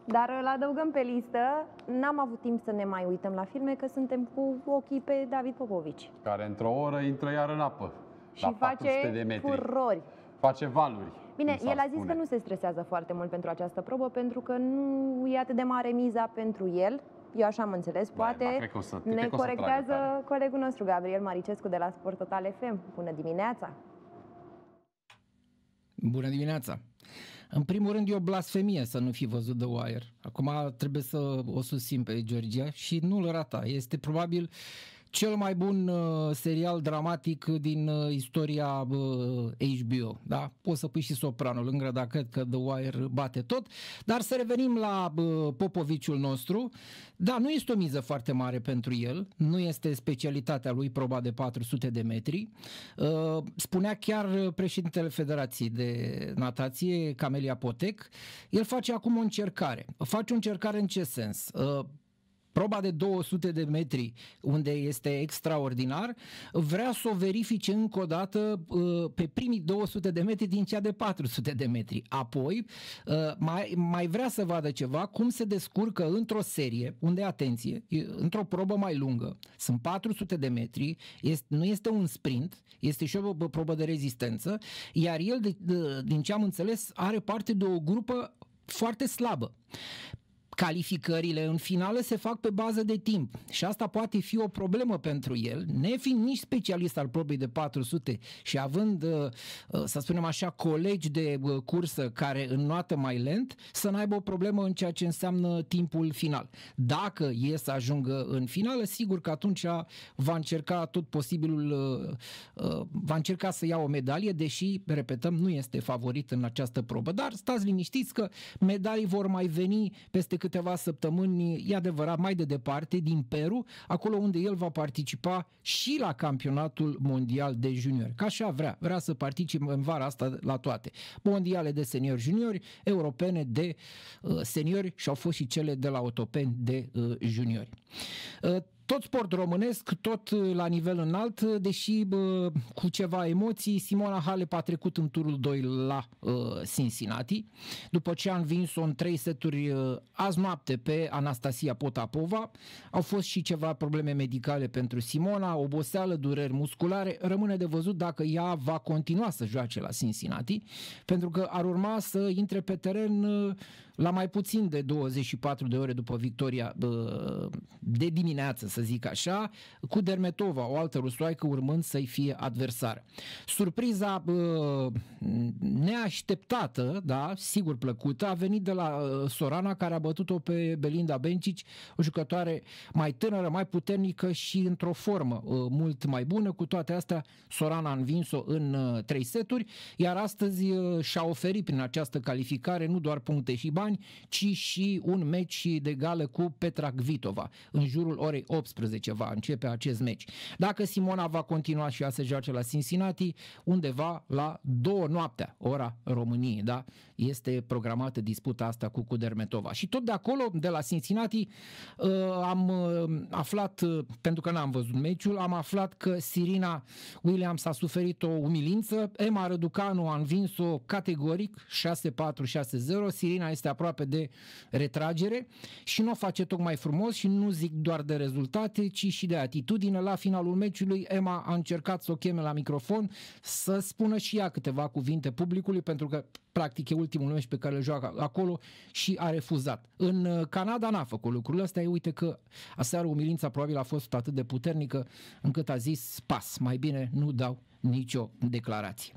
Dar îl adăugăm pe listă. N-am avut timp să ne mai uităm la filme, că suntem cu ochii pe David Popovici. Care într-o oră intră iar în apă. Și la 400 face de metri. furori. Face valuri. Bine, cum s-ar el a zis spune. că nu se stresează foarte mult pentru această probă, pentru că nu e atât de mare miza pentru el. Eu așa am înțeles, poate ba, cred că o să- ne cred că o să tragă corectează tare. colegul nostru Gabriel Maricescu de la Sport Total FM. Bună dimineața! Bună dimineața! În primul rând e o blasfemie să nu fi văzut The Wire. Acum trebuie să o susțin pe Georgia și nu-l rata. Este probabil cel mai bun uh, serial dramatic din uh, istoria uh, HBO. Da? Poți să pui și Soprano lângă, dar cred că The Wire bate tot. Dar să revenim la uh, Popoviciul nostru. Da, nu este o miză foarte mare pentru el, nu este specialitatea lui proba de 400 de metri. Uh, Spunea chiar președintele Federației de Natație, Camelia Potec, el face acum o încercare. Face o încercare în ce sens? Uh, proba de 200 de metri, unde este extraordinar, vrea să o verifice încă o dată uh, pe primii 200 de metri din cea de 400 de metri. Apoi, uh, mai, mai vrea să vadă ceva, cum se descurcă într-o serie, unde, atenție, e- într-o probă mai lungă, sunt 400 de metri, este, nu este un sprint, este și o bă, probă de rezistență, iar el, de, de, din ce am înțeles, are parte de o grupă foarte slabă calificările în finală se fac pe bază de timp și asta poate fi o problemă pentru el, nefiind nici specialist al probei de 400 și având, uh, uh, să spunem așa, colegi de uh, cursă care înnoată mai lent, să n-aibă o problemă în ceea ce înseamnă timpul final. Dacă e să ajungă în finală, sigur că atunci va încerca tot posibilul, uh, uh, va încerca să ia o medalie, deși, repetăm, nu este favorit în această probă. Dar stați liniștiți că medalii vor mai veni peste câteva câteva săptămâni, e adevărat, mai de departe, din Peru, acolo unde el va participa și la campionatul mondial de juniori. Ca așa vrea, vrea să participe în vara asta la toate. Mondiale de seniori juniori, europene de uh, seniori și au fost și cele de la autopeni de uh, juniori. Uh, tot sport românesc, tot uh, la nivel înalt, uh, deși bă, cu ceva emoții, Simona Halep a trecut în turul 2 la uh, Cincinnati, după ce a învins-o în trei seturi uh, azi noapte pe Anastasia Potapova. Au fost și ceva probleme medicale pentru Simona, oboseală, dureri musculare. Rămâne de văzut dacă ea va continua să joace la Cincinnati, pentru că ar urma să intre pe teren uh, la mai puțin de 24 de ore după victoria de dimineață, să zic așa, cu Dermetova, o altă rusoaică, urmând să-i fie adversar. Surpriza neașteptată, da, sigur plăcută, a venit de la Sorana, care a bătut-o pe Belinda Bencic, o jucătoare mai tânără, mai puternică și într-o formă mult mai bună. Cu toate astea, Sorana a învins-o în trei seturi, iar astăzi și-a oferit prin această calificare nu doar puncte și bani, ci și un meci de gală cu Petra Gvitova. În jurul orei 18 va începe acest meci. Dacă Simona va continua și a să joace la Cincinnati, undeva la două noaptea, ora României, da? Este programată disputa asta cu Kudermetova. Și tot de acolo, de la Cincinnati, uh, am uh, aflat, uh, pentru că n-am văzut meciul, am aflat că Sirina Williams a suferit o umilință, Emma Răducanu a învins-o categoric 6-4-6-0, Sirina este aproape de retragere și nu o face tocmai frumos și nu zic doar de rezultate, ci și de atitudine. La finalul meciului, Emma a încercat să o cheme la microfon să spună și ea câteva cuvinte publicului, pentru că practic e ultimul meci pe care îl joacă acolo și a refuzat. În uh, Canada n-a făcut lucrul ăsta, uite că aseară umilința probabil a fost atât de puternică încât a zis pas, mai bine nu dau nicio declarație.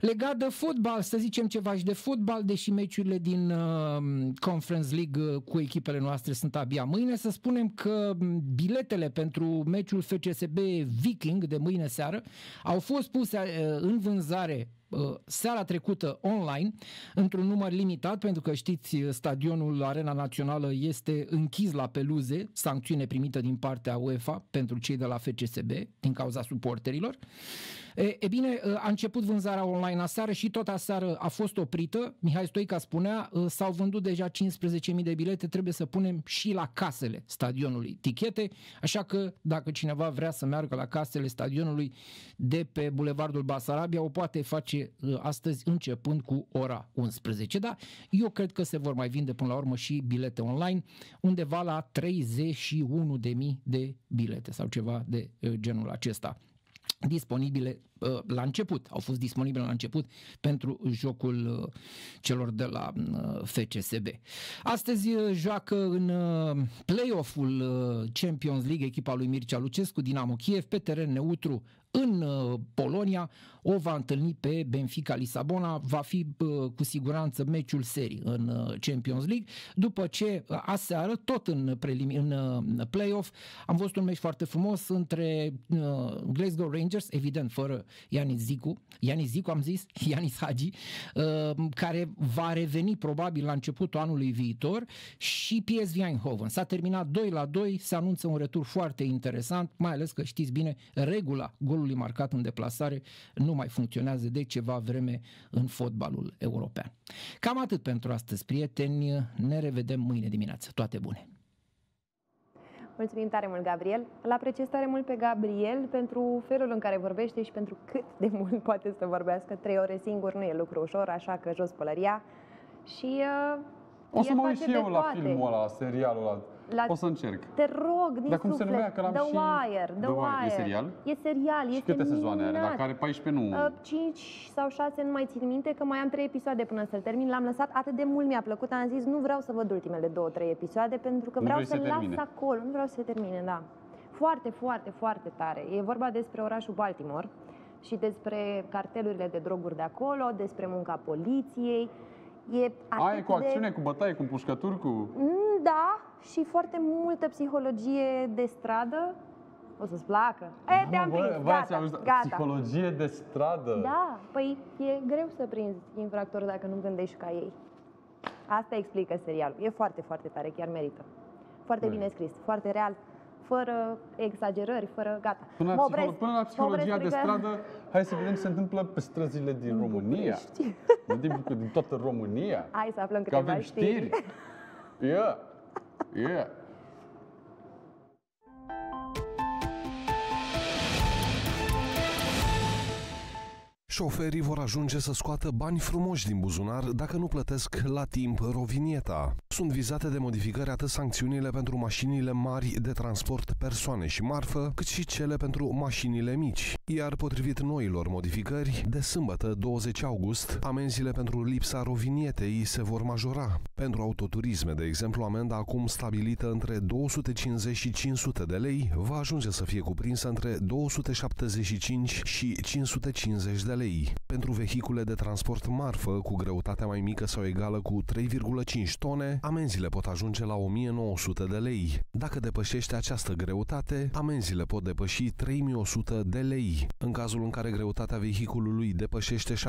Legat de fotbal, să zicem ceva și de fotbal, deși meciurile din uh, Conference League uh, cu echipele noastre sunt abia mâine, să spunem că mm, biletele pentru meciul FCSB Viking de mâine seară au fost puse uh, în vânzare uh, seara trecută online într-un număr limitat, pentru că știți, stadionul Arena Națională este închis la peluze, sancțiune primită din partea UEFA pentru cei de la FCSB din cauza suporterilor. E, e bine, a început vânzarea online aseară și tot aseară a fost oprită. Mihai Stoica spunea, s-au vândut deja 15.000 de bilete, trebuie să punem și la casele stadionului tichete, așa că dacă cineva vrea să meargă la casele stadionului de pe Bulevardul Basarabia, o poate face astăzi începând cu ora 11. Da, eu cred că se vor mai vinde până la urmă și bilete online, undeva la 31.000 de bilete sau ceva de genul acesta disponibile uh, la început, au fost disponibile la început pentru jocul uh, celor de la uh, FCSB. Astăzi joacă în play-off-ul Champions League echipa lui Mircea Lucescu, Dinamo Kiev, pe teren neutru în Polonia, o va întâlni pe Benfica Lisabona, va fi cu siguranță meciul serii în Champions League, după ce aseară, tot în, prelim- în play-off, am văzut un meci foarte frumos între Glasgow Rangers, evident fără Ianis Zicu, Ianis Zicu am zis, [LAUGHS] Ianis Hagi, care va reveni probabil la începutul anului viitor și PSV Eindhoven. S-a terminat 2 la 2, se anunță un retur foarte interesant, mai ales că știți bine, regula golului marcat în deplasare nu mai funcționează de ceva vreme în fotbalul european. Cam atât pentru astăzi, prieteni. Ne revedem mâine dimineață. Toate bune! Mulțumim tare mult, Gabriel. Îl apreciez tare mult pe Gabriel pentru felul în care vorbește și pentru cât de [LAUGHS] mult poate să vorbească. Trei ore singur nu e lucru ușor, așa că jos pălăria. Și uh, o să mă uit și eu la filmul ăla, la serialul ăla. La... O să încerc. Te rog, din Dar cum se numea? Că The și... Wire. The, The Wire. Wire. E serial? E serial, și este câte sezoane minunat. are? Dacă are 14 nu... Uh, 5 sau 6, nu mai țin minte, că mai am 3 episoade până să-l termin. L-am lăsat atât de mult, mi-a plăcut, am zis nu vreau să văd ultimele 2-3 episoade, pentru că Nu vreau vrei să-l să las termine. acolo. Nu vreau să se termine, da. Foarte, foarte, foarte tare. E vorba despre orașul Baltimore și despre cartelurile de droguri de acolo, despre munca poliției. E atât Aia e cu de... acțiune, cu bătaie, cu împușcături, cu... Mm, Da, și foarte multă psihologie de stradă. O să-ți placă. E, te-am Bă, prins, bă, ați gata, auzit? gata. Psihologie de stradă. Da, păi e greu să prinzi infractori dacă nu gândești ca ei. Asta explică serialul. E foarte, foarte tare, chiar merită. Foarte Bine. bine scris, foarte real, fără exagerări, fără gata. Până la, Mă psiholo- opresc, până la mă psihologia opresc, de adică- stradă, hai să vedem ce se întâmplă pe străzile din România. București. Nu din, București, din toată România. Hai să aflăm Că câteva avem știri. Yeah. Yeah. Șoferii vor ajunge să scoată bani frumoși din buzunar dacă nu plătesc la timp rovinieta. Sunt vizate de modificări atât sancțiunile pentru mașinile mari de transport persoane și marfă, cât și cele pentru mașinile mici. Iar potrivit noilor modificări, de sâmbătă 20 august, amenziile pentru lipsa rovinietei se vor majora. Pentru autoturisme, de exemplu, amenda acum stabilită între 250 și 500 de lei va ajunge să fie cuprinsă între 275 și 550 de lei. Pentru vehicule de transport marfă cu greutatea mai mică sau egală cu 3,5 tone, amenziile pot ajunge la 1900 de lei. Dacă depășește această greutate, amenziile pot depăși 3100 de lei. În cazul în care greutatea vehiculului depășește 7,5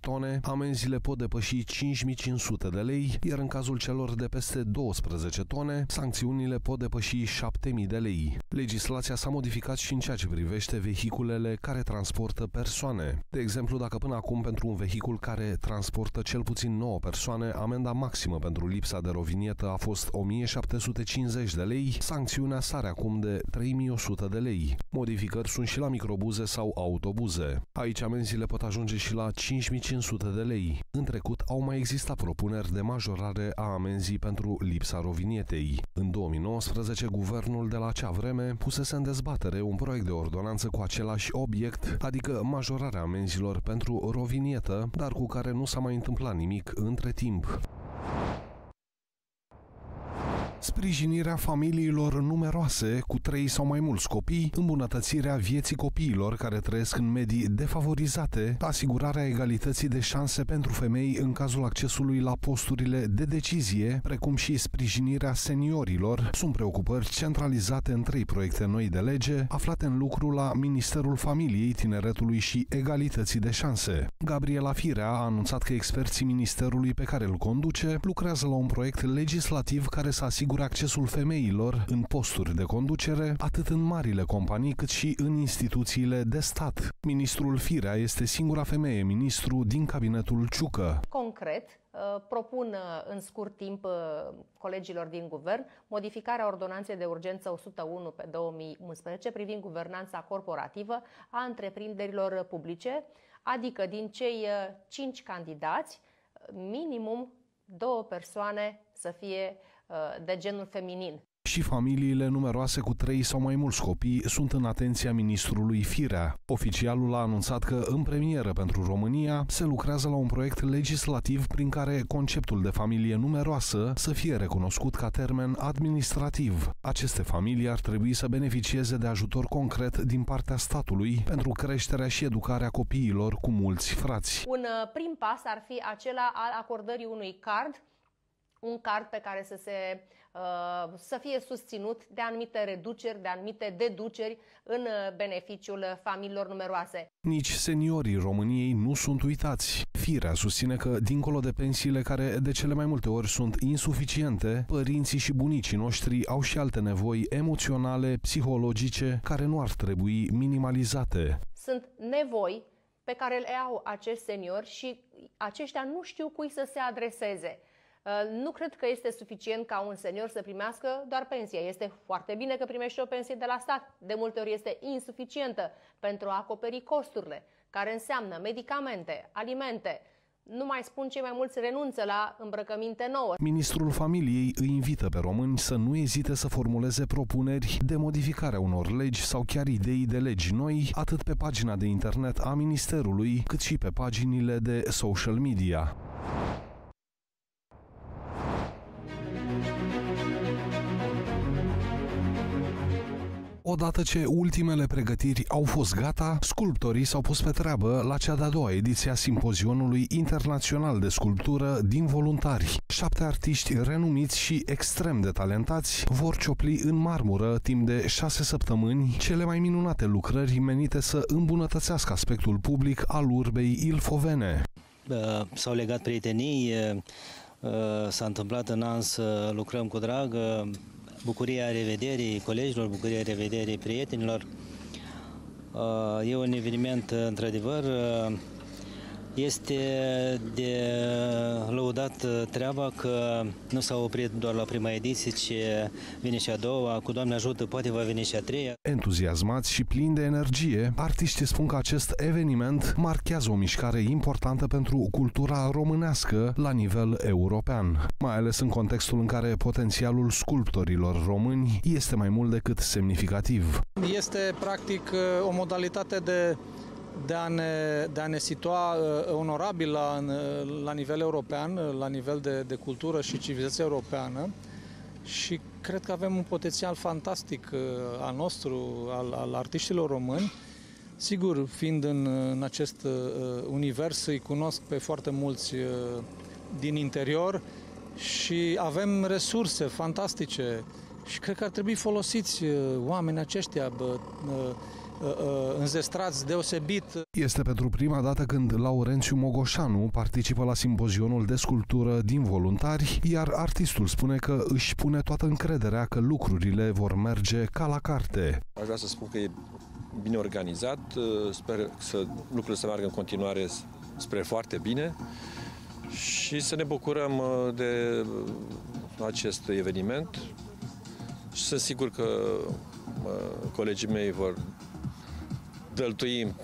tone, amenziile pot depăși 5500 de lei, iar în cazul celor de peste 12 tone, sancțiunile pot depăși 7000 de lei. Legislația s-a modificat și în ceea ce privește vehiculele care transportă persoane. De exemplu, dacă până acum pentru un vehicul care transportă cel puțin 9 persoane, amenda maximă pentru lipsa de rovinietă a fost 1750 de lei, sancțiunea sare acum de 3100 de lei. Modificări sunt și la microbuze sau autobuze. Aici amenziile pot ajunge și la 5500 de lei. În trecut au mai existat propuneri de majorare a amenzii pentru lipsa rovinietei. În 2019, guvernul de la acea vreme pusese în dezbatere un proiect de ordonanță cu același obiect, adică majorarea amenzilor pentru rovinietă, dar cu care nu s-a mai întâmplat nimic între timp. Sprijinirea familiilor numeroase cu trei sau mai mulți copii, îmbunătățirea vieții copiilor care trăiesc în medii defavorizate, asigurarea egalității de șanse pentru femei în cazul accesului la posturile de decizie, precum și sprijinirea seniorilor, sunt preocupări centralizate în trei proiecte noi de lege aflate în lucru la Ministerul Familiei, Tineretului și Egalității de Șanse. Gabriela Firea a anunțat că experții ministerului pe care îl conduce lucrează la un proiect legislativ care să asigure accesul femeilor în posturi de conducere, atât în marile companii cât și în instituțiile de stat. Ministrul Firea este singura femeie ministru din cabinetul Ciucă. Concret, uh, propun uh, în scurt timp uh, colegilor din guvern modificarea ordonanței de urgență 101 pe 2011 privind guvernanța corporativă a întreprinderilor publice, adică din cei 5 candidați, minimum două persoane să fie de genul feminin. Și familiile numeroase cu trei sau mai mulți copii sunt în atenția ministrului Firea. Oficialul a anunțat că în premieră pentru România se lucrează la un proiect legislativ prin care conceptul de familie numeroasă să fie recunoscut ca termen administrativ. Aceste familii ar trebui să beneficieze de ajutor concret din partea statului pentru creșterea și educarea copiilor cu mulți frați. Un uh, prim pas ar fi acela al acordării unui card un card pe care să, se, uh, să fie susținut de anumite reduceri, de anumite deduceri în uh, beneficiul familiilor numeroase. Nici seniorii României nu sunt uitați. Firea susține că, dincolo de pensiile care de cele mai multe ori sunt insuficiente, părinții și bunicii noștri au și alte nevoi emoționale, psihologice, care nu ar trebui minimalizate. Sunt nevoi pe care le au acești seniori și aceștia nu știu cui să se adreseze. Nu cred că este suficient ca un senior să primească doar pensie. Este foarte bine că primește o pensie de la stat. De multe ori este insuficientă pentru a acoperi costurile, care înseamnă medicamente, alimente. Nu mai spun cei mai mulți renunță la îmbrăcăminte nouă. Ministrul Familiei îi invită pe români să nu ezite să formuleze propuneri de modificare a unor legi sau chiar idei de legi noi, atât pe pagina de internet a Ministerului, cât și pe paginile de social media. Odată ce ultimele pregătiri au fost gata, sculptorii s-au pus pe treabă la cea de-a doua ediție a Simpozionului Internațional de Sculptură din Voluntari. Șapte artiști renumiți și extrem de talentați vor ciopli în marmură timp de șase săptămâni cele mai minunate lucrări menite să îmbunătățească aspectul public al urbei ilfovene. S-au legat prietenii, s-a întâmplat în an să lucrăm cu drag, bucuria revederii colegilor, bucuria revederii prietenilor. E un eveniment, într-adevăr, este de lăudat treaba că nu s-a oprit doar la prima ediție, ci vine și a doua, cu Doamne ajută, poate va veni și a treia. Entuziasmați și plini de energie, artiștii spun că acest eveniment marchează o mișcare importantă pentru cultura românească la nivel european, mai ales în contextul în care potențialul sculptorilor români este mai mult decât semnificativ. Este practic o modalitate de de a ne, de a ne situa uh, onorabil la, la nivel european, uh, la nivel de, de cultură și civilizație europeană și cred că avem un potențial fantastic uh, al nostru, al, al artiștilor români. Sigur, fiind în, în acest univers, îi cunosc pe foarte mulți din interior și avem resurse fantastice și cred că ar trebui folosiți oamenii aceștia, Uh, uh, înzestrați deosebit. Este pentru prima dată când Laurențiu Mogoșanu participă la simpozionul de sculptură din voluntari, iar artistul spune că își pune toată încrederea că lucrurile vor merge ca la carte. Aș vrea să spun că e bine organizat, uh, sper să lucrurile să meargă în continuare spre foarte bine și să ne bucurăm de acest eveniment și sunt sigur că colegii mei vor dăltuim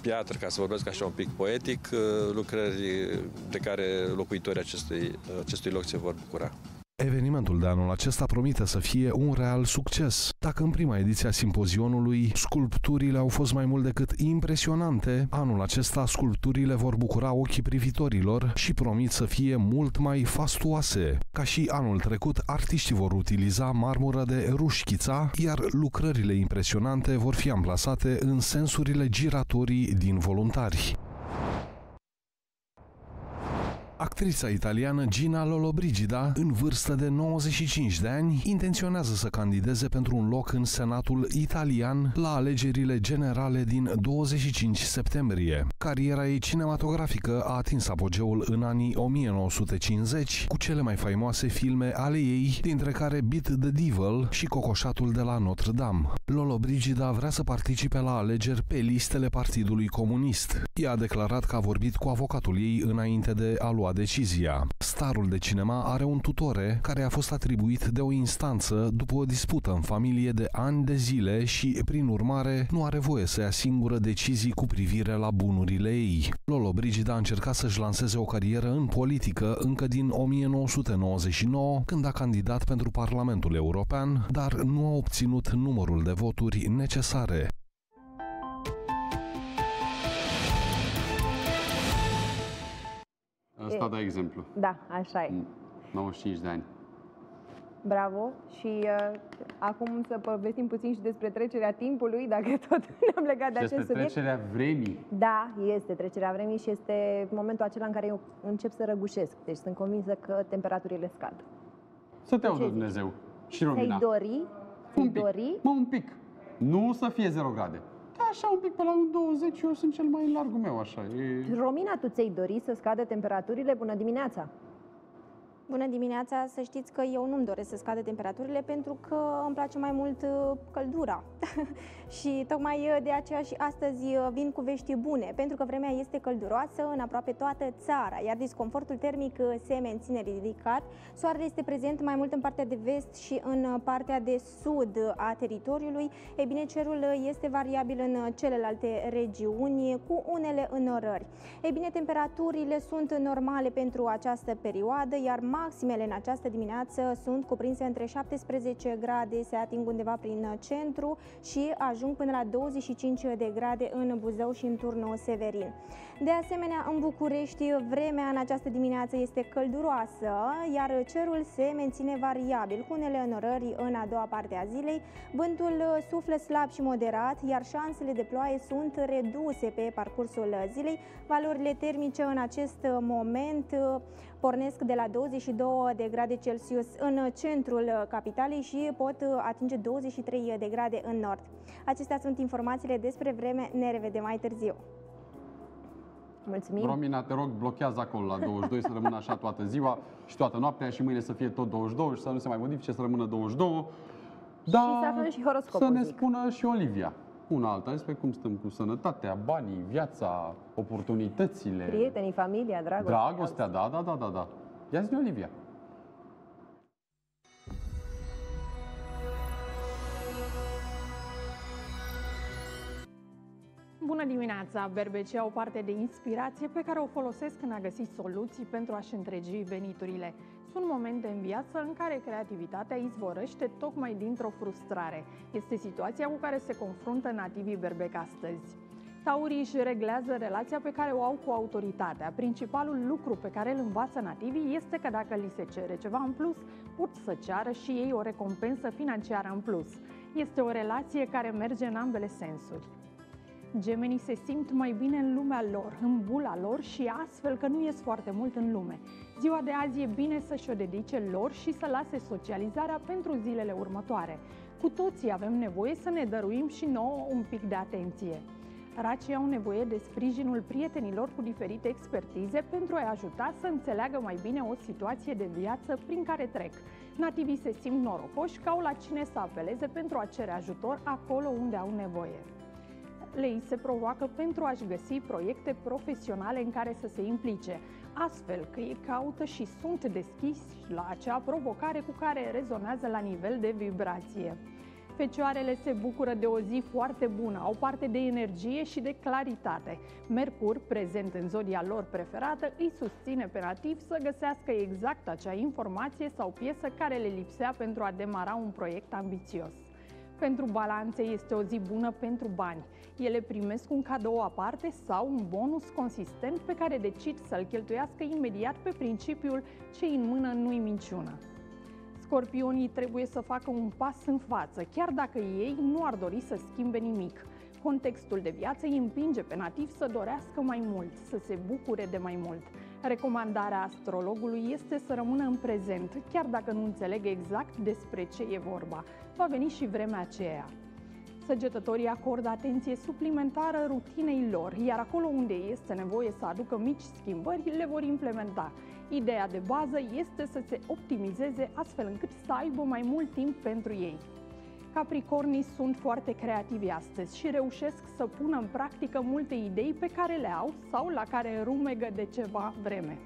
piatră, ca să vorbesc așa un pic poetic, uh, lucrări de care locuitorii acestui, acestui loc se vor bucura. Evenimentul de anul acesta promite să fie un real succes. Dacă în prima ediție a simpozionului sculpturile au fost mai mult decât impresionante, anul acesta sculpturile vor bucura ochii privitorilor și promit să fie mult mai fastuoase. Ca și anul trecut, artiștii vor utiliza marmură de rușchița, iar lucrările impresionante vor fi amplasate în sensurile giratorii din voluntari. Actrița italiană Gina Lollobrigida, în vârstă de 95 de ani, intenționează să candideze pentru un loc în Senatul italian la alegerile generale din 25 septembrie. Cariera ei cinematografică a atins apogeul în anii 1950 cu cele mai faimoase filme ale ei, dintre care Beat the Devil și Cocoșatul de la Notre-Dame. Lollobrigida vrea să participe la alegeri pe listele Partidului Comunist. Ea a declarat că a vorbit cu avocatul ei înainte de a lua decizia. Starul de cinema are un tutore care a fost atribuit de o instanță după o dispută în familie de ani de zile și, prin urmare, nu are voie să ia singură decizii cu privire la bunurile ei. Lolo Brigida a încercat să-și lanseze o carieră în politică încă din 1999, când a candidat pentru Parlamentul European, dar nu a obținut numărul de voturi necesare. Asta da exemplu. Da, așa e. 95 de ani. Bravo și uh, acum să povestim puțin și despre trecerea timpului, dacă [LAUGHS] tot ne-am legat de acest despre subiect. trecerea vremii. Da, este trecerea vremii și este momentul acela în care eu încep să răgușesc. Deci sunt convinsă că temperaturile scad. Să te Ce audă zici? Dumnezeu. Și Romina. Ți-ai dori? Un Ți-ai pic. dori? Mă, un pic. Nu să fie 0 grade. Da, așa un pic pe la un 20, eu sunt cel mai largul meu, așa. E... Romina, tu ți-ai dori să scadă temperaturile? Bună dimineața! Bună dimineața! Să știți că eu nu-mi doresc să scadă temperaturile pentru că îmi place mai mult uh, căldura. [LAUGHS] și tocmai uh, de aceea și astăzi uh, vin cu vești bune, pentru că vremea este călduroasă în aproape toată țara, iar disconfortul termic se menține ridicat. Soarele este prezent mai mult în partea de vest și în partea de sud a teritoriului. Ei bine, cerul este variabil în celelalte regiuni, cu unele înnorări. Ei bine, temperaturile sunt normale pentru această perioadă, iar maximele în această dimineață sunt cuprinse între 17 grade, se ating undeva prin centru și ajung până la 25 de grade în Buzău și în turnul Severin. De asemenea, în București, vremea în această dimineață este călduroasă, iar cerul se menține variabil, cu unele înnorări în a doua parte a zilei. Vântul suflă slab și moderat, iar șansele de ploaie sunt reduse pe parcursul zilei. Valorile termice în acest moment pornesc de la 22 de grade Celsius în centrul capitalei și pot atinge 23 de grade în nord. Acestea sunt informațiile despre vreme, ne revedem mai târziu. Mulțumim. Romina, te rog, blochează acolo la 22 să rămână așa toată ziua și toată noaptea și mâine să fie tot 22 și să nu se mai modifice, să rămână 22. Da, Și să aflăm și horoscopul, Să ne zic. spună și Olivia una alta despre cum stăm cu sănătatea, banii, viața, oportunitățile, Prietenii, familia, dragostea. dragostea, da, da, da, da, da. Ia zi Olivia. Bună dimineața! Berbecii au parte de inspirație pe care o folosesc în a găsi soluții pentru a-și întregi veniturile. Sunt momente în viață în care creativitatea izvorăște tocmai dintr-o frustrare. Este situația cu care se confruntă nativii berbec astăzi. Taurii își reglează relația pe care o au cu autoritatea. Principalul lucru pe care îl învață nativii este că dacă li se cere ceva în plus, pot să ceară și ei o recompensă financiară în plus. Este o relație care merge în ambele sensuri. Gemenii se simt mai bine în lumea lor, în bula lor și astfel că nu ies foarte mult în lume. Ziua de azi e bine să-și o dedice lor și să lase socializarea pentru zilele următoare. Cu toții avem nevoie să ne dăruim și nouă un pic de atenție. Racii au nevoie de sprijinul prietenilor cu diferite expertize pentru a-i ajuta să înțeleagă mai bine o situație de viață prin care trec. Nativii se simt norocoși că au la cine să apeleze pentru a cere ajutor acolo unde au nevoie lei se provoacă pentru a-și găsi proiecte profesionale în care să se implice, astfel că ei caută și sunt deschiși la acea provocare cu care rezonează la nivel de vibrație. Fecioarele se bucură de o zi foarte bună, au parte de energie și de claritate. Mercur, prezent în zodia lor preferată, îi susține pe nativ să găsească exact acea informație sau piesă care le lipsea pentru a demara un proiect ambițios. Pentru balanțe este o zi bună pentru bani. Ele primesc un cadou aparte sau un bonus consistent pe care decid să-l cheltuiască imediat pe principiul ce în mână nu-i minciună. Scorpionii trebuie să facă un pas în față, chiar dacă ei nu ar dori să schimbe nimic. Contextul de viață îi împinge pe nativ să dorească mai mult, să se bucure de mai mult. Recomandarea astrologului este să rămână în prezent, chiar dacă nu înțeleg exact despre ce e vorba. Va veni și vremea aceea. Săgetătorii acordă atenție suplimentară rutinei lor, iar acolo unde este nevoie să aducă mici schimbări, le vor implementa. Ideea de bază este să se optimizeze astfel încât să aibă mai mult timp pentru ei. Capricornii sunt foarte creativi astăzi și reușesc să pună în practică multe idei pe care le au sau la care rumegă de ceva vreme.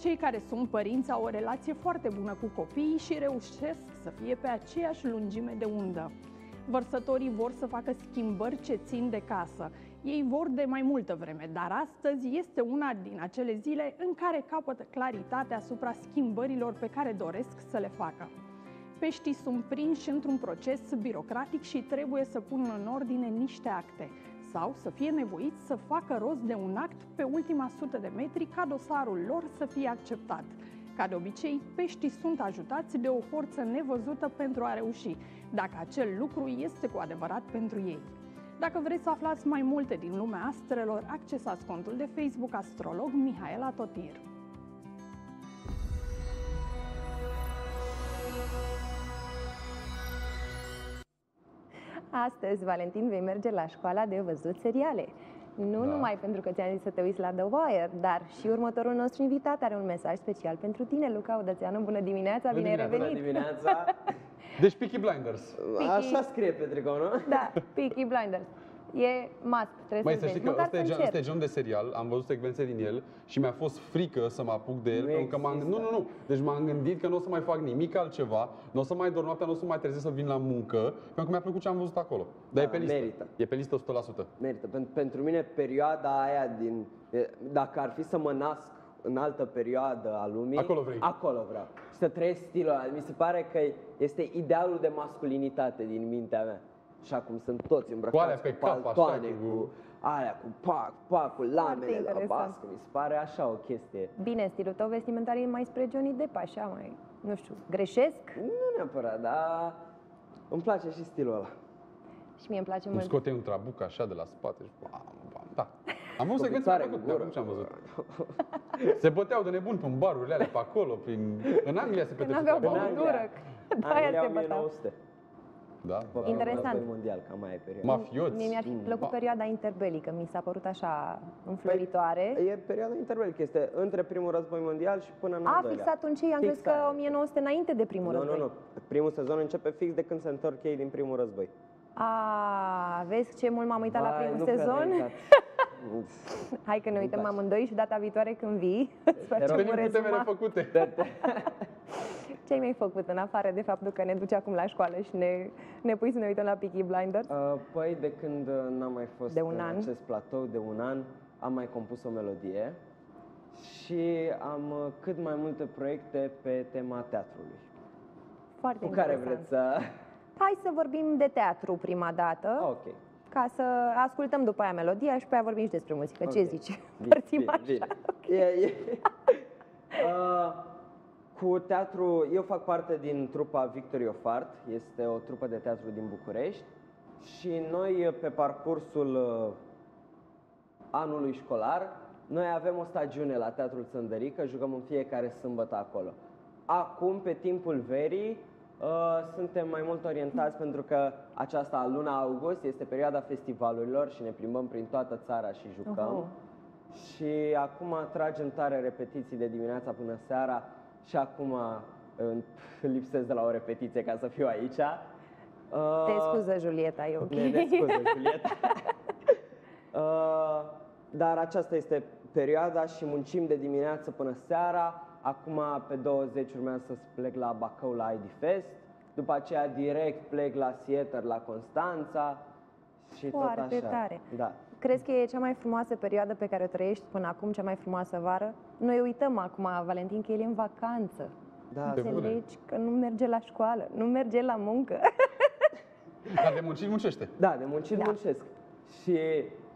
Cei care sunt părinți au o relație foarte bună cu copiii și reușesc să fie pe aceeași lungime de undă. Vărsătorii vor să facă schimbări ce țin de casă. Ei vor de mai multă vreme, dar astăzi este una din acele zile în care capătă claritate asupra schimbărilor pe care doresc să le facă. Peștii sunt prinși într-un proces birocratic și trebuie să pună în ordine niște acte sau să fie nevoiți să facă rost de un act pe ultima sută de metri ca dosarul lor să fie acceptat. Ca de obicei, peștii sunt ajutați de o forță nevăzută pentru a reuși, dacă acel lucru este cu adevărat pentru ei. Dacă vreți să aflați mai multe din lumea astrelor, accesați contul de Facebook Astrolog Mihaela Totir. Astăzi, Valentin, vei merge la școala de văzut seriale. Nu Da. numai pentru că ți-am zis să te uiți la The Wire, dar și următorul nostru invitat are un mesaj special pentru tine, Luca Udățeanu. Bună dimineața, Bună bine ai dimineața. revenit! dimineața. [LAUGHS] Deci Peaky Blinders. Așa scrie pe tricou, nu? Da, Peaky Blinders. E must, trebuie Mai să să știi că măcar ăsta e, să gen, ăsta e încerci. genul de serial, am văzut secvențe din el și mi-a fost frică să mă apuc de el, Nu pentru că m-am există. Nu, nu, nu. Deci m-am gândit că nu o să mai fac nimic altceva, nu o să mai dorm noaptea, nu o să mai trezesc să vin la muncă, pentru că mi-a plăcut ce am văzut acolo. Dar Da, e pe listă. merită. E pe listă 100%. Merită. Pentru, pentru mine, perioada aia din... e, Dacă ar fi să mă nasc în altă perioadă a lumii... Acolo vrei. Acolo vreau. Și să trăiesc stilul ăla. Mi se pare că este idealul de masculinitate din mintea mea. Așa cum sunt toți îmbrăcați Cu alea pe cu cap, așa, paltoane, cu- cu... Alea, cu pac, pac, cu lamele la interesant. bască. Mi se pare așa o chestie. Bine, stilul tău vestimentar e mai spre Johnny Depp, așa mai, nu știu, greșesc? Nu neapărat, dar îmi place și stilul ăla. Și mie îmi place Cum mult. scote un trabuc așa de la spate și bam, bam, da. Am văzut Cu secvențe, mi-a picioare plăcut, în mi-a gură. plăcut ce am văzut. Se băteau de nebun în barurile alea pe acolo, prin... În Anglia se Când petrece aveau treaba asta. băutură, de aia Anglia se băteau. 1900. Da, După da. primul Interesant. război mondial, cam mai e perioada. Mafioți. Mie mi-ar fi plăcut Ma- perioada interbelică, mi s-a părut așa înfloritoare. E perioada interbelică, este între primul război mondial și până în al A, doilea. fix atunci, am Fix crezut că aia. 1900 înainte de primul nu, război. nu, nu. Primul sezon începe fix de când se întorc ei din primul război. A, vezi ce mult m-am uitat la Vai, primul nu prea sezon? [LAUGHS] de uitat. Hai că ne uităm place. amândoi și data viitoare când vii, [LAUGHS] îți facem rog. un Venim cu temele rezumat. făcute. Ce ai mai făcut în afară de faptul că ne duci acum la școală și ne, ne pui să ne uităm la Peaky Blinders? Uh, Păi, de când uh, n-am mai fost De un în an. acest platou, de un an, am mai compus o melodie și am uh, cât mai multe proiecte pe tema teatrului. Foarte Cu care interesant. vreți să... Hai să vorbim de teatru prima dată, Ok. Ca să ascultăm după aia melodia și pe aia vorbim și despre muzică. Ce Ok. zici? Bine, Părțim bine, așa. bine. E, e. [LAUGHS] Uh, cu teatru, eu fac parte din trupa Victory of Art, este o trupă de teatru din București și noi uh, pe parcursul uh, anului școlar, noi avem o stagiune la Teatrul Țăndărică, jucăm în fiecare sâmbătă acolo. Acum, pe timpul verii, uh, suntem mai mult orientați pentru că aceasta, luna august, este perioada festivalurilor și ne plimbăm prin toată țara și jucăm. Oho. Și acum tragem tare repetiții de dimineața până seara și acum uh, [LAUGHS] lipsesc de la o repetiție ca să fiu aici. Uh, Te scuză, Julieta, e ok. Ne, ne scuză, Julieta. [LAUGHS] uh, dar aceasta este perioada și muncim de dimineață până seara. Acum, pe 20, urmează să plec la Bacău la ID Fest. După aceea, direct plec la Seattle, la Constanța. Și Foarte tot așa. tare. Da. Crezi că e cea mai frumoasă perioadă pe care o trăiești până acum, cea mai frumoasă vară? Noi uităm acum, Valentin, că el e în vacanță. Da, Pe bune. Înțelegi că nu merge la școală, nu merge la muncă. [LAUGHS] Dar de muncit muncește. Da, de muncit Da. da. muncesc. Și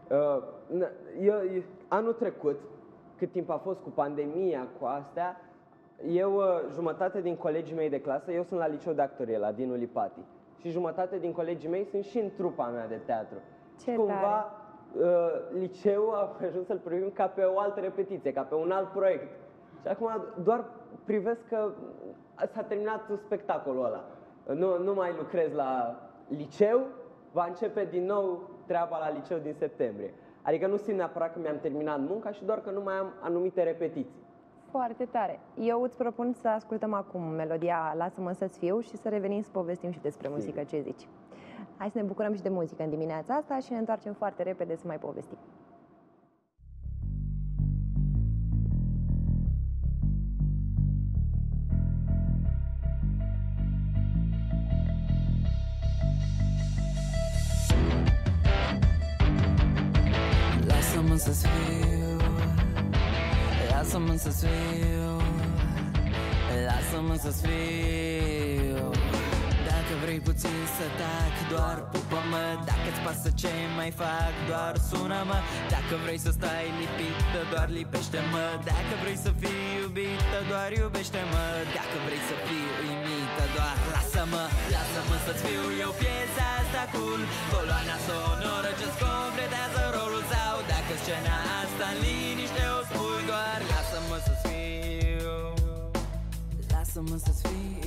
uh, n- eu, eu, anul trecut, cât timp a fost cu pandemia, cu astea, eu, uh, jumătate din colegii mei de clasă, eu sunt la liceu de actorie, la Dinu Lipati. Și jumătate din colegii mei sunt și în trupa mea de teatru. Ce și cumva, uh, liceul a [LAUGHS] ajuns să-l privim ca pe o altă repetiție, ca pe un alt proiect. Și acum doar privesc că s-a terminat spectacolul ăla. Nu, nu mai lucrez la liceu, va începe din nou treaba la liceu din septembrie. Adică nu simt neapărat că mi-am terminat munca și doar că nu mai am anumite repetiții. Foarte tare. Eu îți propun să ascultăm acum melodia Lasă-mă să-ți fiu și să revenim să povestim și despre muzică. Ce zici? Hai să ne bucurăm și de muzică în dimineața asta și ne întoarcem foarte repede să mai povestim. Lasă-mă să-ți fiu. Lasă-mă să-ți fiu. Lasă-mă să-ți fiu. Dacă vrei puțin să tac Doar pupă-mă. Dacă-ți pasă ce mai fac Doar sună-mă. Dacă vrei să stai lipită Doar lipește-mă. Dacă vrei să fii iubită Doar iubește-mă. Dacă vrei să fii uimită Doar lasă-mă. Lasă-mă să-ți fiu eu piesa asta cool Coloana sonoră ce-ți completează rolul sau Dacă scena asta în liniște o spui Doar lasă-mă să-ți fiu. Lasă-mă să-ți fiu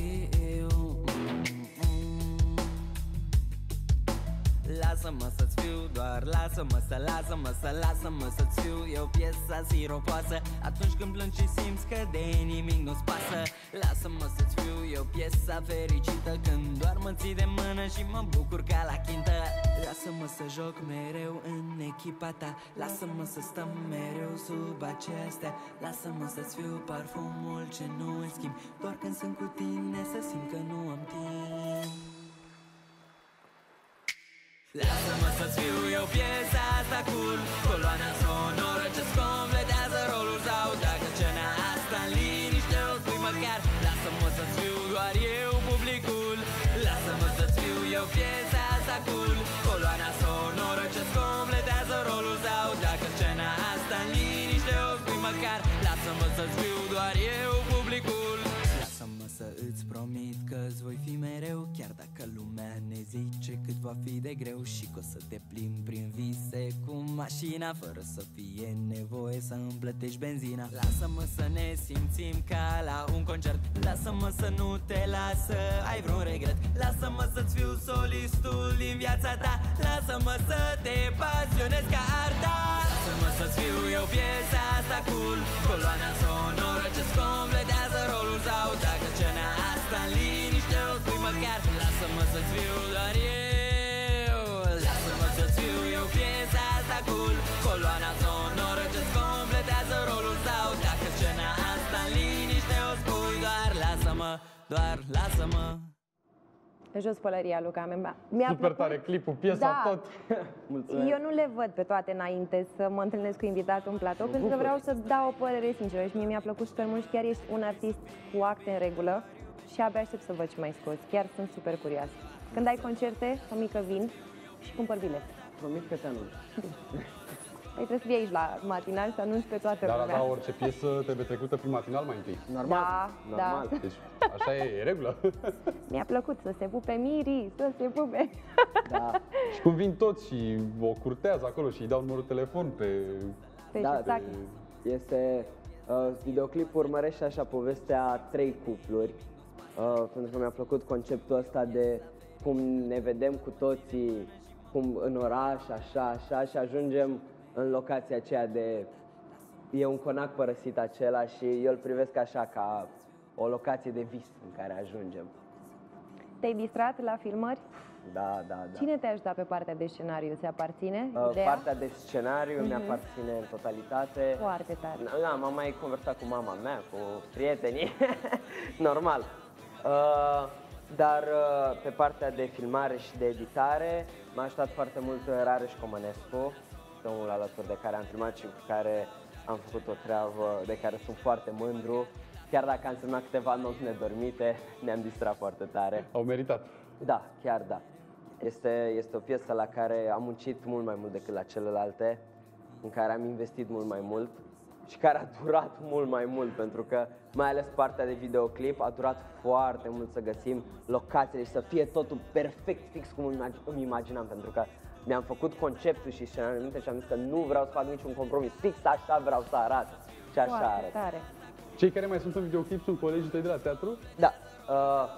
Lasă-mă să-ți fiu, doar lasă-mă să lasă-mă să lasă-mă să-ți fiu Eu piesa siropoasă. Atunci când plângi și simți că de nimic nu-ți pasă Lasă-mă să-ți fiu eu piesa fericită. Când doar mă ții de mână și mă bucur ca la chintă. Lasă-mă să joc mereu în echipa ta Lasă-mă să stăm mereu sub acestea. Lasă-mă să-ți fiu parfumul ce nu îl schimb Doar când sunt cu tine să simt că nu am timp Lasă-mă să-ți fiu eu piesa asta cool Coloana va fi de greu Și că o să te plimbi prin vise cu mașina Fără să fie nevoie să îmi plătești benzina. Lasă-mă să ne simțim ca la un concert. Concert Lasă-mă să nu te las să ai vreun regret? Lasă-mă să-ți fiu solistul din viața ta. Lasă-mă să te pasionez ca arta. Lasă-mă să-ți fiu eu piesa asta cool. Coloana sonoră ce-ți completează rolul Sau dacă scena asta în liniște o spui măcar. Lasă-mă să-ți fiu doar eu doar lasă-mă Jos pălăria, Luca. Mi-a, mi-a Super plăcut. tare clipul, piesa, Da. tot. [LAUGHS] Mulțumesc. Eu nu le văd pe toate înainte să mă întâlnesc cu invitatul în platou, pentru că bucur. vreau să dau o părere sinceră și mie mi-a plăcut super mult și chiar ești un artist cu acte în regulă și abia aștept să văd ce mai scoți. Chiar sunt super curioasă. Când ai concerte, o mică vin și cumpăr bilet. Promit că te anunț. [LAUGHS] Păi trebuie să fii aici la matinal să anunți pe toată Dar lumea. da, orice piesă trebuie trecută prin matinal mai întâi. Normal. Da, Normal. da. Deci așa e, e regulă. [LAUGHS] Mi-a plăcut să se pupe Miri, să se pupe. Da. și cum vin toți și o curtează acolo și îi dau numărul telefon pe... Pe Da, exact. Este uh, videoclipul urmărește așa povestea a trei cupluri, uh, pentru că mi-a plăcut conceptul ăsta de cum ne vedem cu toții, cum în oraș, așa, așa, și ajungem în locația aceea de... E un conac părăsit acela și eu îl privesc așa ca o locație de vis în care ajungem. Te-ai distrat la filmări? Da, da, da. Cine te-a ajutat pe partea de scenariu? Ți aparține Uh, ideea? partea de scenariu Mhm. mi-aparține în totalitate. Foarte tare. Da, m-am mai conversat cu mama mea, cu prietenii, [LAUGHS] normal. Uh, dar uh, pe partea de filmare și de editare m-a ajutat foarte mult Rareș Comănescu, este omul alături de care am filmat și cu care am făcut o treabă de care sunt foarte mândru. Chiar dacă am semnat câteva nopți nedormite, ne-am distrat foarte tare. Au meritat. Da, chiar da. Este, este o piesă la care am muncit mult mai mult decât la celelalte, în care am investit mult mai mult și care a durat mult mai mult, pentru că mai ales partea de videoclip a durat foarte mult să găsim locațiile și să fie totul perfect fix cum îmi imag- îmi imaginam, pentru că mi-am făcut conceptul și scenariul în minte și am zis că nu vreau să fac niciun compromis, fix așa vreau să arate și așa Foarte arăt. tare. Cei care mai sunt în videoclip sunt colegii tăi de la teatru? Da. Uh,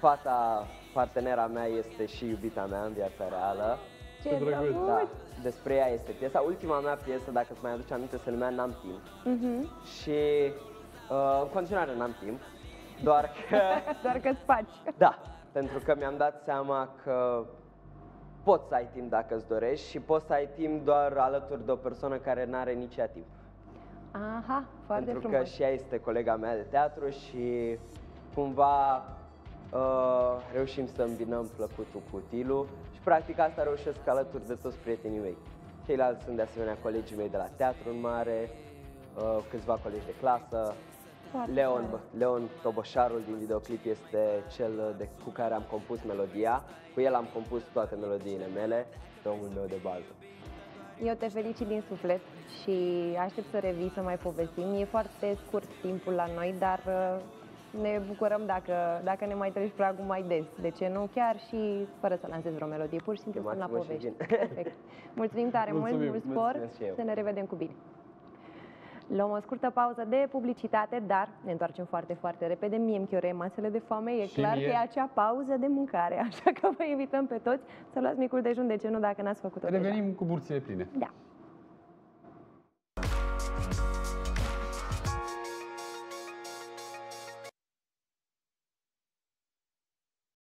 fata, partenera mea este și iubita mea în viața reală. Ce Ce drăguț. drăguț. Da, despre ea este piesa. Ultima mea piesă, dacă îți mai aduce aminte, se numea N-am timp. Mhm. Și uh, în continuare n-am timp, doar că... [LAUGHS] Doar că-ți faci. Da, pentru că mi-am dat seama că poți să ai timp dacă îți dorești și poți să ai timp doar alături de o persoană care nu are nici ea timp. Aha, foarte pentru frumos. că și ea este colega mea de teatru și cumva uh, reușim să îmbinăm plăcutul cu utilul și practic asta reușesc alături de toți prietenii mei. Ceilalți sunt de asemenea colegii mei de la teatru în mare, uh, câțiva colegi de clasă. Foarte Leon, tare. Leon Toboșarul din videoclip este cel de, cu care am compus melodia. Cu el am compus toate melodiile mele, pe omul meu de bază. Eu te felicit din suflet și aștept să revii să mai povestim. E foarte scurt timpul la noi, dar uh, ne bucurăm dacă, dacă ne mai treci pragul mai des. De ce nu? Chiar și fără să lansezi vreo melodie, pur și simplu stăm la Chemați-mă și povești. vin. Perfect. Mulțumim tare Mulțumim, mult, mult spor, mulțumesc și eu. să ne revedem cu bine. Luăm o scurtă pauză de publicitate, dar ne întoarcem foarte, foarte repede. Mie îmi chiore masele de foame, e Și clar mie. că e acea pauză de mâncare, [LAUGHS] așa că vă invităm pe toți să luați micul dejun, de ce nu, dacă n-ați făcut-o deja. Revenim cu burțile pline. Da.